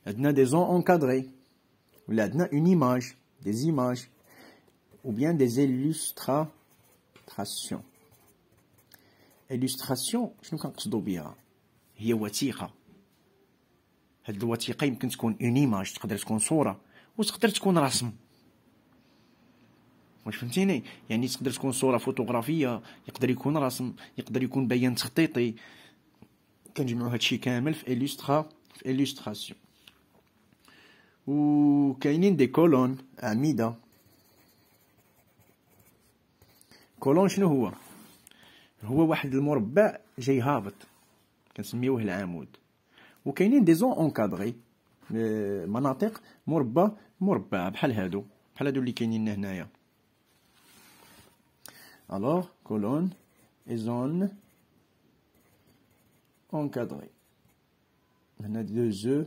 a des ondes encadrées. Ou a une image, des images. Ou bien des illustrations. illustration شنو كنقصدو بها هي وثيقه هاد الوثيقه يمكن تكون اون ايماج تقدر تكون صوره وتقدر تكون رسم واش فهمتيني؟ يعني تقدر تكون صورة فوتوغرافية يقدر يكون رسم يقدر يكون بيان تخطيطي. كنجمعوا هادشي كامل في إليسترا في إليستراسيون. وكاينين دي كولون أعمدة كولون شنو هو؟ هو واحد المربع جاي هابط كنسميوه العمود. وكاينين دي زون اونكادغي مناطق مربع مربع بحال هادو. بحال هادو اللي كاينين هنايا. الوغ كولون اي زون اونكادغي هنا دو زو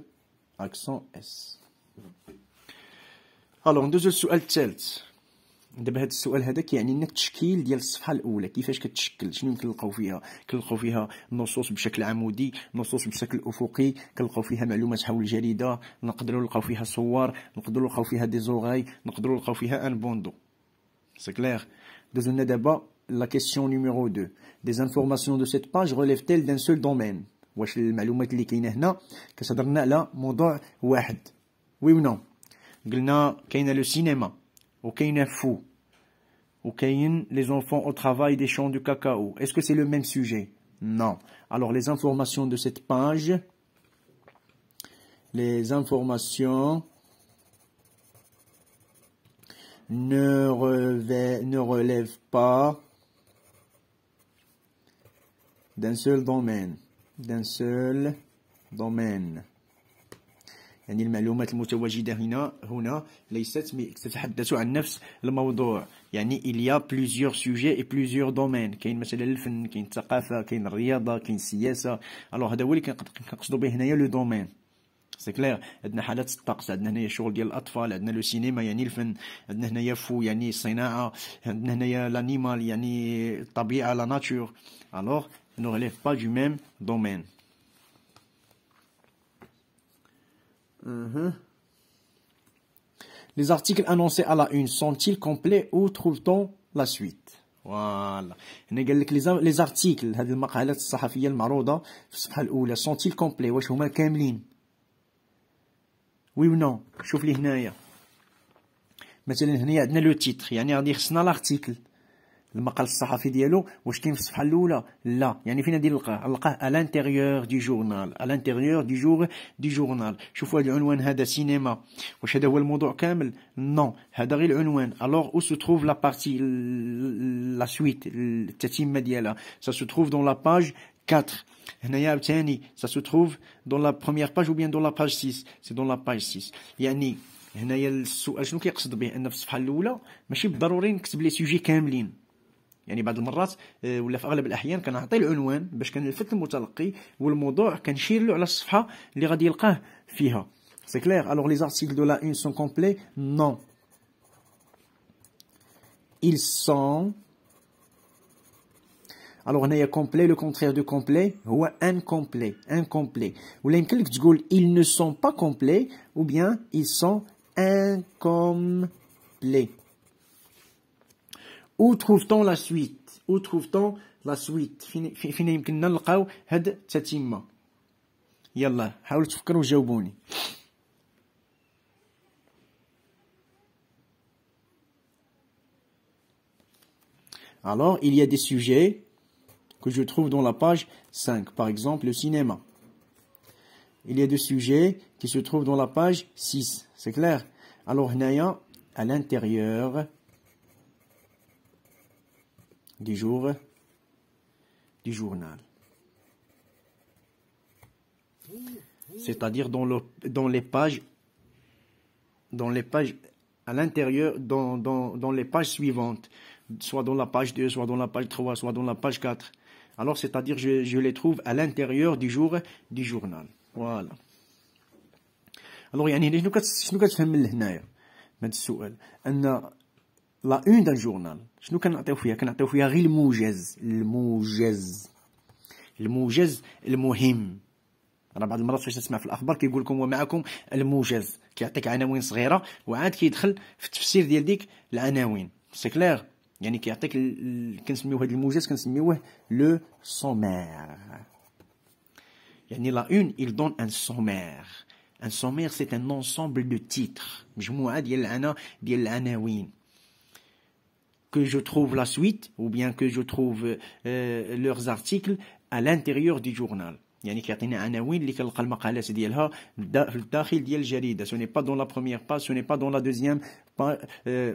اكسون اس الوغ ندوزو للسؤال الثالث دابا هذا السؤال هذا كيعني لنا التشكيل ديال الصفحه الاولى كيفاش كتشكل شنو يمكن نلقاو فيها كنلقاو فيها نصوص بشكل عمودي نصوص بشكل افقي كنلقاو فيها معلومات حول الجريده نقدروا نلقاو فيها صور نقدروا نلقاو فيها دي زوغاي نقدروا نلقاو فيها ان بوندو سي كلير دوزو لنا دابا la question numéro 2 des informations de cette page relèvent-elles d'un seul domaine واش المعلومات اللي كاينه هنا كتهضر على موضوع واحد وي نو قلنا كاينه لو سينما وكاينه فو وكاين les enfants au travail des champs de cacao. Est-ce que c'est le même sujet Non. Alors les informations de cette page, les ne, ne relèvent pas d'un seul domaine d'un seul domaine. يعني المعلومات المتواجدة هنا هنا ليست تتحدث عن نفس الموضوع. يعني il y a plusieurs sujets et plusieurs domaines. كاين مثلا الفن كاين الثقافة كاين الرياضة كاين السياسة. الوغ هذا هو اللي كنقصدوا به هنايا لو دومين سي كلير عندنا حالات الطقس عندنا هنايا الشغل ديال الاطفال عندنا لو سينما يعني الفن عندنا هنايا فو يعني الصناعه عندنا هنايا لانيمال يعني الطبيعه لا ناتور الوغ ne relève pas du même domaine. Uh-huh. Les articles annoncés à la une sont-ils complets ou trouve-t-on la suite Voilà. Les articles هذه المقالات الصحفية المعروضة في الصفحة الأولى sont-ils complets واش هما كاملين وي نو شوف لي هنايا مثلا هنايا عندنا لو تيتر يعني غادي خصنا لارتيكل المقال الصحفي ديالو واش كاين في الصفحه الاولى لا يعني فين غادي نلقاه نلقاه الانتيريور دي جورنال الانتيريور دي جور دي جورنال شوفوا هذا العنوان هذا سينما واش هذا هو الموضوع كامل نو هذا غير العنوان الوغ او سو تروف لا بارتي لا سويت التتمه ديالها سا سو تروف دون لا باج 4 هنايا عاوتاني سا سو تروف دون لا بروميير باج أو بيان دون لا باج 6 سي دون لا باج 6 يعني هنايا السؤال شنو كيقصد به ان في الصفحه الاولى ماشي بالضروري نكتب لي سوجي كاملين يعني بعض المرات ولا في اغلب الاحيان كنعطي العنوان باش كنلفت المتلقي والموضوع كنشير له على الصفحه اللي غادي يلقاه فيها سي كلير الوغ لي زارتيكل دو لا اون سون كومبلي نو ils sont الوغ هنايا كومبلي لو كونترير دو كومبلي هو انكومبلي انكومبلي ولا يمكن لك تقول ils ne sont pas complets ou bien ils sont incomplets où trouve-t-on la suite où trouve-t-on la suite فين يمكننا نلقاو هاد التتمه يلا حاولوا تفكروا وجاوبوني Alors, il y a des sujets que je trouve dans la page 5. Par exemple, le cinéma. Il y a des sujets qui se trouvent dans la page 6. C'est clair Alors, à l'intérieur du jour du journal. C'est-à-dire dans, le, dans les pages dans les pages à l'intérieur dans, dans, dans, les pages suivantes, soit dans la page 2, soit dans la page 3, soit dans la page 4. Alors, c'est-à-dire je, je les trouve à l'intérieur du jour du journal. Voilà. Alors يعني شنو شنو كتفهم من هنايا؟ من السؤال؟ أن لا أون دان جورنال شنو كنعطيو فيها؟ كنعطيو فيها غير الموجز. الموجز. الموجز المهم. راه بعض المرات فاش تسمع في الأخبار كيقول لكم ومعكم الموجز كيعطيك عناوين صغيرة وعاد كيدخل في التفسير ديال ديك العناوين. سي كلير يعني كيعطيك كنسميوه هذا الموجز كنسميوه لو سومير يعني لا اون il donne un sommaire un sommaire c'est un ensemble de titres مجموعه ديال العنا ديال العناوين que je trouve la suite ou bien que je trouve euh, leurs articles à l'intérieur du journal يعني كيعطينا عناوين اللي كنلقى المقالات ديالها في الداخل ديال الجريده ce n'est pas dans la première page ce n'est pas dans la deuxième page euh,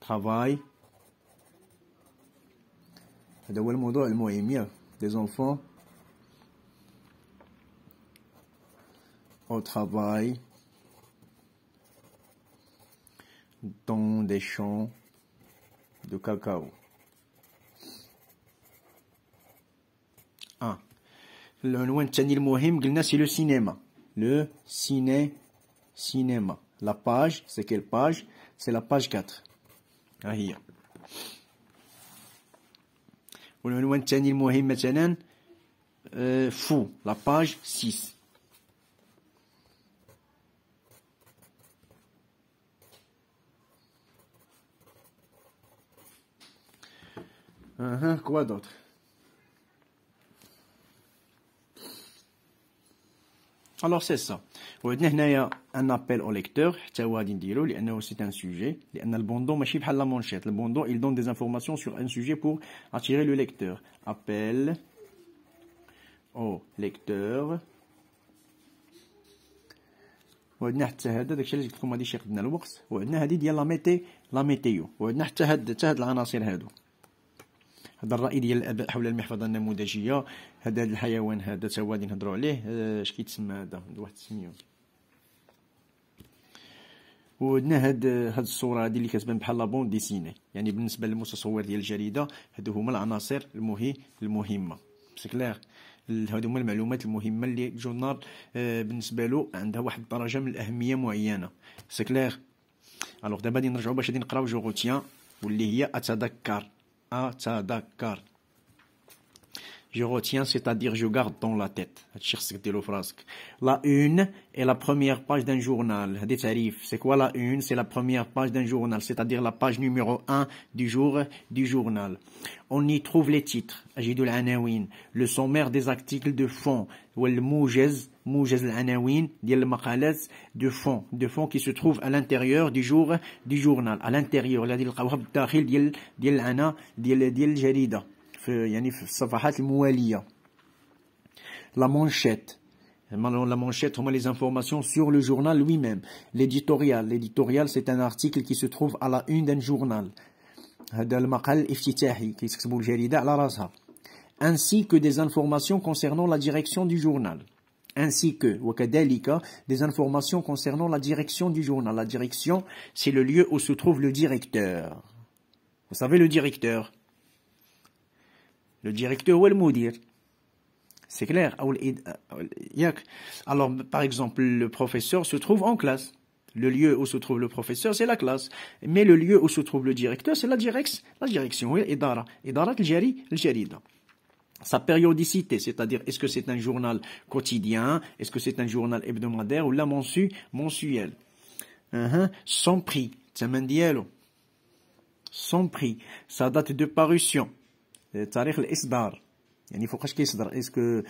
travail. Des enfants au travail, dans des champs de cacao. Ah. 1. L'unwan mohim glina c'est le cinéma. Le ciné, cinéma. La page, c'est quelle page? C'est la page 4. ها هي. والعنوان الثاني المهم مثلا فو لا باج 6 quoi d'autre Alors c'est ça. وعندنا هنايا ان ابل أو ليكتور حتى هو غادي نديرو لأنه سي ان سوجي لأن البوندون ماشي بحال لا مونشيت البوندون il donne des informations sur un sujet pour attirer le lecteur. Appel au lecteur. وعندنا حتى هذا داكشي اللي قلت لكم غادي ياخذنا الوقت وعندنا هذه ديال لا ميتي لا ميتيو وعندنا حتى هاد حتى هاد العناصر هادو هذا الرأي ديال الآباء حول المحفظة النموذجية هذا الحيوان هذا تا غادي نهضروا عليه. اش كيتسمى هذا؟ واحد السميو وعندنا هاد هاد الصورة هادي اللي كتبان بحال لابون ديسيني يعني بالنسبة للمتصور ديال الجريدة هادو هما العناصر المهي المهمة. سي كلير هادو هما المعلومات المهمة اللي الجورنال آه، بالنسبة له عندها واحد الدرجة من الأهمية معينة. سي كلير الوغ دابا غادي نرجعو باش غادي نقراو جو روتيان واللي هي أتذكر. أتذكر. Je retiens, c'est-à-dire je garde dans la tête. La une est la première page d'un journal. C'est quoi la une? C'est la première page d'un journal, c'est-à-dire la page numéro 1 du jour du journal. On y trouve les titres, le sommaire des articles de fond, le moujez, moujez l'anawin, de fond, de fond qui se trouve à l'intérieur du jour du journal, à l'intérieur, في يعني في الصفحات الموالية la manchette La manchette, on les informations sur le journal lui-même. L'éditorial. L'éditorial, c'est un article qui se trouve à la une d'un journal. هذا المقال الافتتاحي كيكتبوا الجريدة على راسها. Ainsi que des informations concernant la direction du journal. Ainsi que, وكذلك, des informations concernant la direction du journal. La direction, c'est le lieu où se trouve le directeur. Vous savez, le directeur, le directeur ou le mudir. C'est clair. Alors, par exemple, le professeur se trouve en classe. Le lieu où se trouve le professeur, c'est la classe. Mais le lieu où se trouve le directeur, c'est la, direction. la direction. Sa périodicité, c'est-à-dire est-ce que c'est un journal quotidien, est-ce que c'est un journal hebdomadaire ou la mensu, mensuel. Uh-huh. Son prix, son prix, sa date de parution, تاريخ الاصدار يعني فوقاش كيصدر؟ اسكو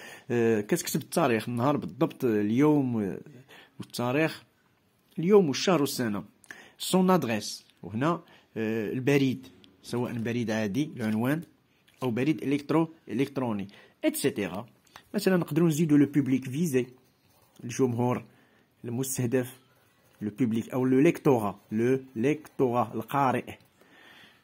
كتكتب التاريخ النهار بالضبط اليوم والتاريخ اليوم والشهر والسنة. سون ادريس وهنا البريد. سواء بريد عادي العنوان أو بريد الكترو إلكتروني اتسيتيرا مثلا نقدروا نزيدوا لو بوبليك فيزي الجمهور المستهدف لو بوبليك أو لو ليكتورا لو ليكتورا القارئ.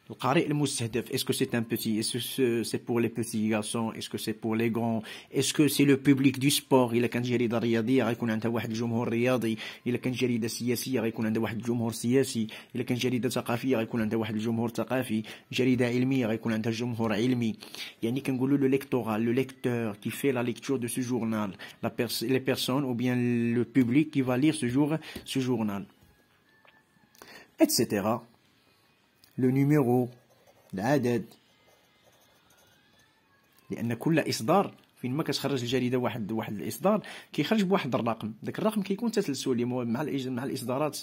est-ce que c'est un petit, est-ce que c'est pour les petits garçons, est-ce que c'est pour les grands, est-ce que c'est le public du sport, il a كان جريدة رياضية غيكون عندها واحد الجمهور رياضي، إلا كان جريدة سياسية غيكون عندها واحد الجمهور سياسي، إلا كان جريدة ثقافية غيكون عندها واحد الجمهور ثقافي، جريدة علمية غيكون عندها جمهور علمي، يعني كنقولوا لو ليكتورال، لو ليكتور qui fait la lecture de ce journal, la pers les personnes ou bien le public qui va lire ce jour ce journal, etc. لو نيميرو العدد لأن كل إصدار فين ما كتخرج الجريدة واحد واحد الإصدار كيخرج بواحد الرقم. داك الرقم كيكون تسلسلي مع مع الإصدارات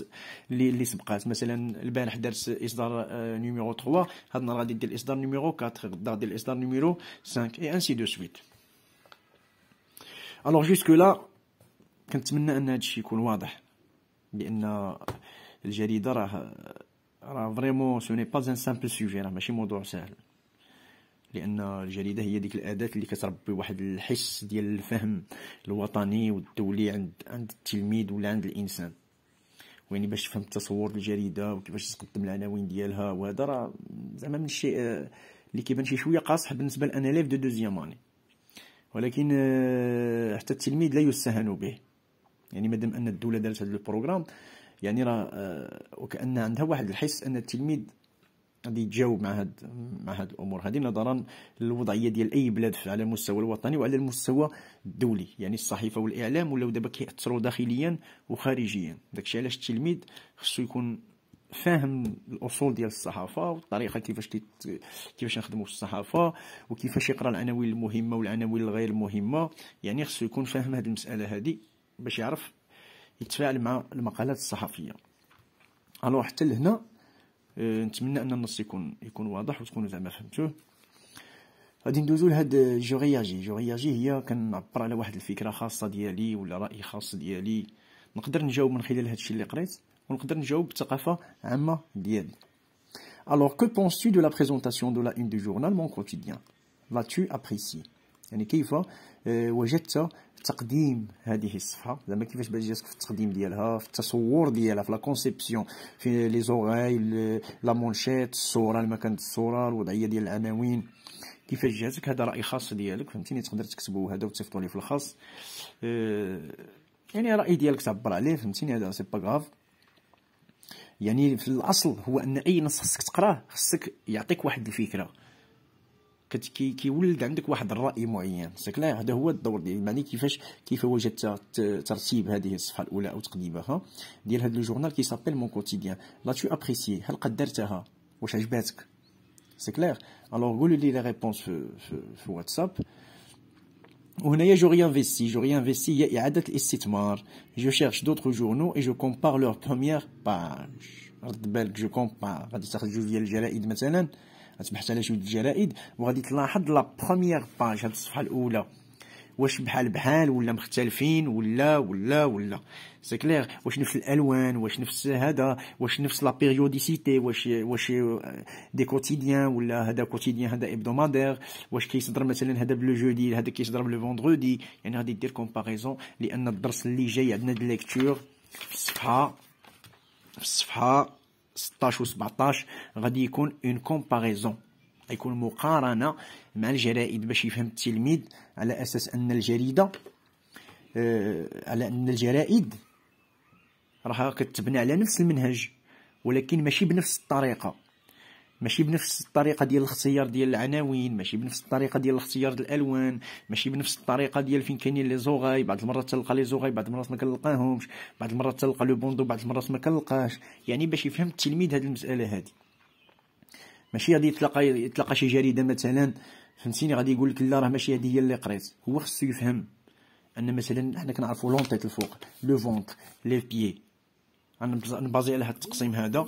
اللي اللي سبقات. مثلا البارح درت إصدار نيميرو 3 هاد النهار غادي دير الإصدار نيميرو 4 غدا غادي الإصدار نيميرو 5 إي أنسي دو سويت. الوغ جوسكو لا كنتمنى أن هادشي يكون واضح لأن الجريدة راه راه فريمون سو ني با ان سامبل سوجي راه ماشي موضوع سهل. لأن الجريدة هي ديك الأداة اللي كتربي واحد الحس ديال الفهم الوطني والدولي عند عند التلميذ ولا عند الإنسان. ويعني باش تفهم التصور الجريدة وكيفاش تقدم العناوين ديالها وهذا راه زعما من الشيء اللي كيبان شي شوية قاصح بالنسبة لأن ليف دو دوزيام اني ولكن حتى التلميذ لا يستهان به. يعني مادام أن الدولة دارت هذا البروغرام يعني راه آه، وكأن عندها واحد الحس أن التلميذ غادي يتجاوب مع هاد مع هاد الأمور هذه نظرا للوضعية ديال أي بلاد على المستوى الوطني وعلى المستوى الدولي يعني الصحيفة والإعلام ولاو دابا كيأثروا داخليا وخارجيا داكشي علاش التلميذ خصو يكون فاهم الأصول ديال الصحافة والطريقة كيفاش. كيفاش نخدموا في الصحافة وكيفاش يقرأ العناوين المهمة والعناوين الغير مهمة يعني خصو يكون فاهم هذه المسألة هذه باش يعرف يتفاعل مع المقالات الصحفية. ألو حتى لهنا آه، نتمنى أن النص يكون يكون واضح وتكونوا زعما فهمتوه. غادي ندوزو لهاد جو رياجي جو رياجي هي كنعبر على واحد الفكرة خاصة ديالي ولا رأي خاص ديالي. نقدر نجاوب من خلال هادشي اللي قريت ونقدر نجاوب بثقافة عامة ديالي. Alors, que penses-tu de la présentation de la une du journal Mon Quotidien? L'as-tu apprécié يعني كيف وجدت تقديم هذه الصفحة. زعما كيفاش جاتك في التقديم ديالها في التصور ديالها في لا كونسيبسيون في لي زوغاي لا مونشيت الصورة المكان الصورة الوضعية ديال العناوين. كيفاش جاتك؟ هذا رأي خاص ديالك فهمتيني؟ تقدر تكتبو هذا وتصيفطو لي في الخاص. يعني رأي ديالك تعبر عليه فهمتيني؟ هذا سي با غاف يعني في الأصل هو أن أي نص خصك تقراه خصك يعطيك واحد الفكرة. كيولد عندك واحد الرأي معين سكلا هذا هو الدور ديالي يعني كيفاش كيف وجدت ترتيب هذه الصفحة الأولى أو تقديمها ديال هذا الجورنال كي سابيل مون كوتيديان لا تو ابريسي هل قدرتها؟ واش عجباتك؟ سي كلير الوغ قولوا لي لي ريبونس في, في, في واتساب. وهنايا جو ريانفيستي جو ريانفيستي هي إعادة الاستثمار. جو شيرش دوطخ جورنو اي جو كومبار لور بروميير باج رد بالك جو كومبار غادي تاخذ جوج ديال الجرائد مثلا. تبحث على شي الجرائد وغادي تلاحظ لا بروميير باج هاد الصفحة الأولى. واش بحال بحال ولا مختلفين ولا ولا ولا. سي كلير واش نفس الألوان واش نفس هذا واش نفس لا بيريوديسيتي واش واش دي كوتيديان ولا هذا كوتيديان هذا ابدومادير واش كيصدر مثلا هذا بلو جودي هذا كيصدر بلو فوندردي يعني غادي دير كومباريزون لأن الدرس اللي جاي عندنا ديال ليكتور في الصفحة في الصفحة 16 و 17 غادي يكون اون كومباريزون غيكون مقارنة مع الجرائد باش يفهم التلميذ على أساس أن الجريدة آه على أن الجرائد راها كتبنى على نفس المنهج ولكن ماشي بنفس الطريقة. ماشي بنفس الطريقة ديال الاختيار ديال العناوين ماشي بنفس الطريقة ديال الاختيار ديال الألوان ماشي بنفس الطريقة ديال فين كاينين لي زوغاي بعض المرات تلقى لي زوغاي بعض المرات ما كنلقاهمش بعض المرات تلقى لو بوندو بعض المرات ما كنلقاش. يعني باش يفهم التلميذ هذه المسألة هذه ماشي غادي يتلقى يتلقى شي جريدة مثلا فهمتيني؟ غادي يقول لك لا راه ماشي هذه هي اللي قريت. هو خصو يفهم أن مثلا حنا كنعرفوا لونطيت الفوق لو فونتر لي بيي نبازي على هذا التقسيم هذا.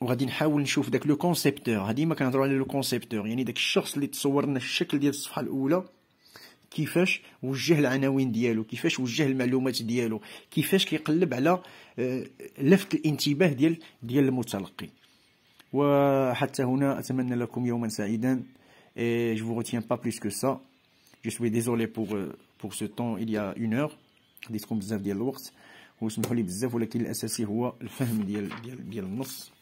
وغادي نحاول نشوف داك لو كونسيبتور. هادي ما كنهضروا على لو كونسيبتور. يعني داك الشخص اللي تصور لنا الشكل ديال الصفحة الأولى كيفاش وجه العناوين ديالو كيفاش وجه المعلومات ديالو كيفاش كيقلب على آه، لفت الانتباه ديال ديال المتلقي. وحتى هنا أتمنى لكم يوما سعيدا. Je vous retiens pas plus que ça. Je suis désolé pour pour ce temps. Il y a une heure. خديتكم بزاف ديال الوقت وسمحوا لي بزاف ولكن الأساسي هو الفهم ديال ديال ديال النص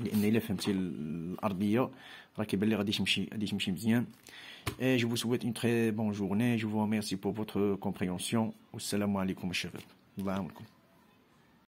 لأن إلا فهمتي الأرضية راه كيبان لي غادي تمشي غادي تمشي مزيان Et je vous souhaite une très bonne journée. Je vous remercie pour votre compréhension. Assalamu alaikum, الشباب. الله يعاونكم.